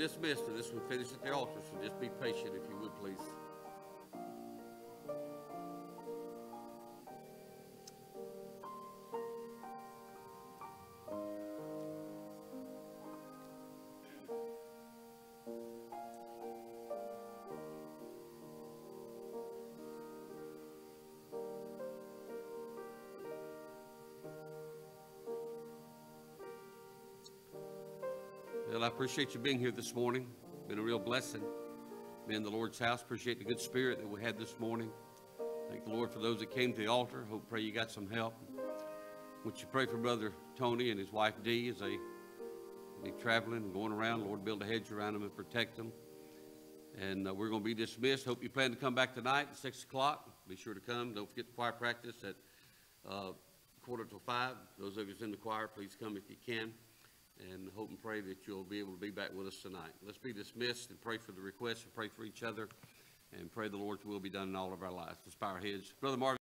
Don't want to dismiss till this will finish at the altar, so just be patient if you would, please. Appreciate you being here this morning. Been a real blessing. Being in the Lord's house. Appreciate the good spirit that we had this morning. Thank the Lord for those that came to the altar. Hope, pray you got some help. Would you pray for Brother Tony and his wife Dee as they be traveling and going around? Lord, build a hedge around them and protect them. And uh, we're going to be dismissed. Hope you plan to come back tonight at 6 o'clock. Be sure to come. Don't forget the choir practice at uh, quarter till 5. Those of you in the choir, please come if you can. And hope and pray that you'll be able to be back with us tonight. Let's be dismissed and pray for the requests and pray for each other and pray the Lord's will be done in all of our lives. Let's bow our heads. Brother Mark.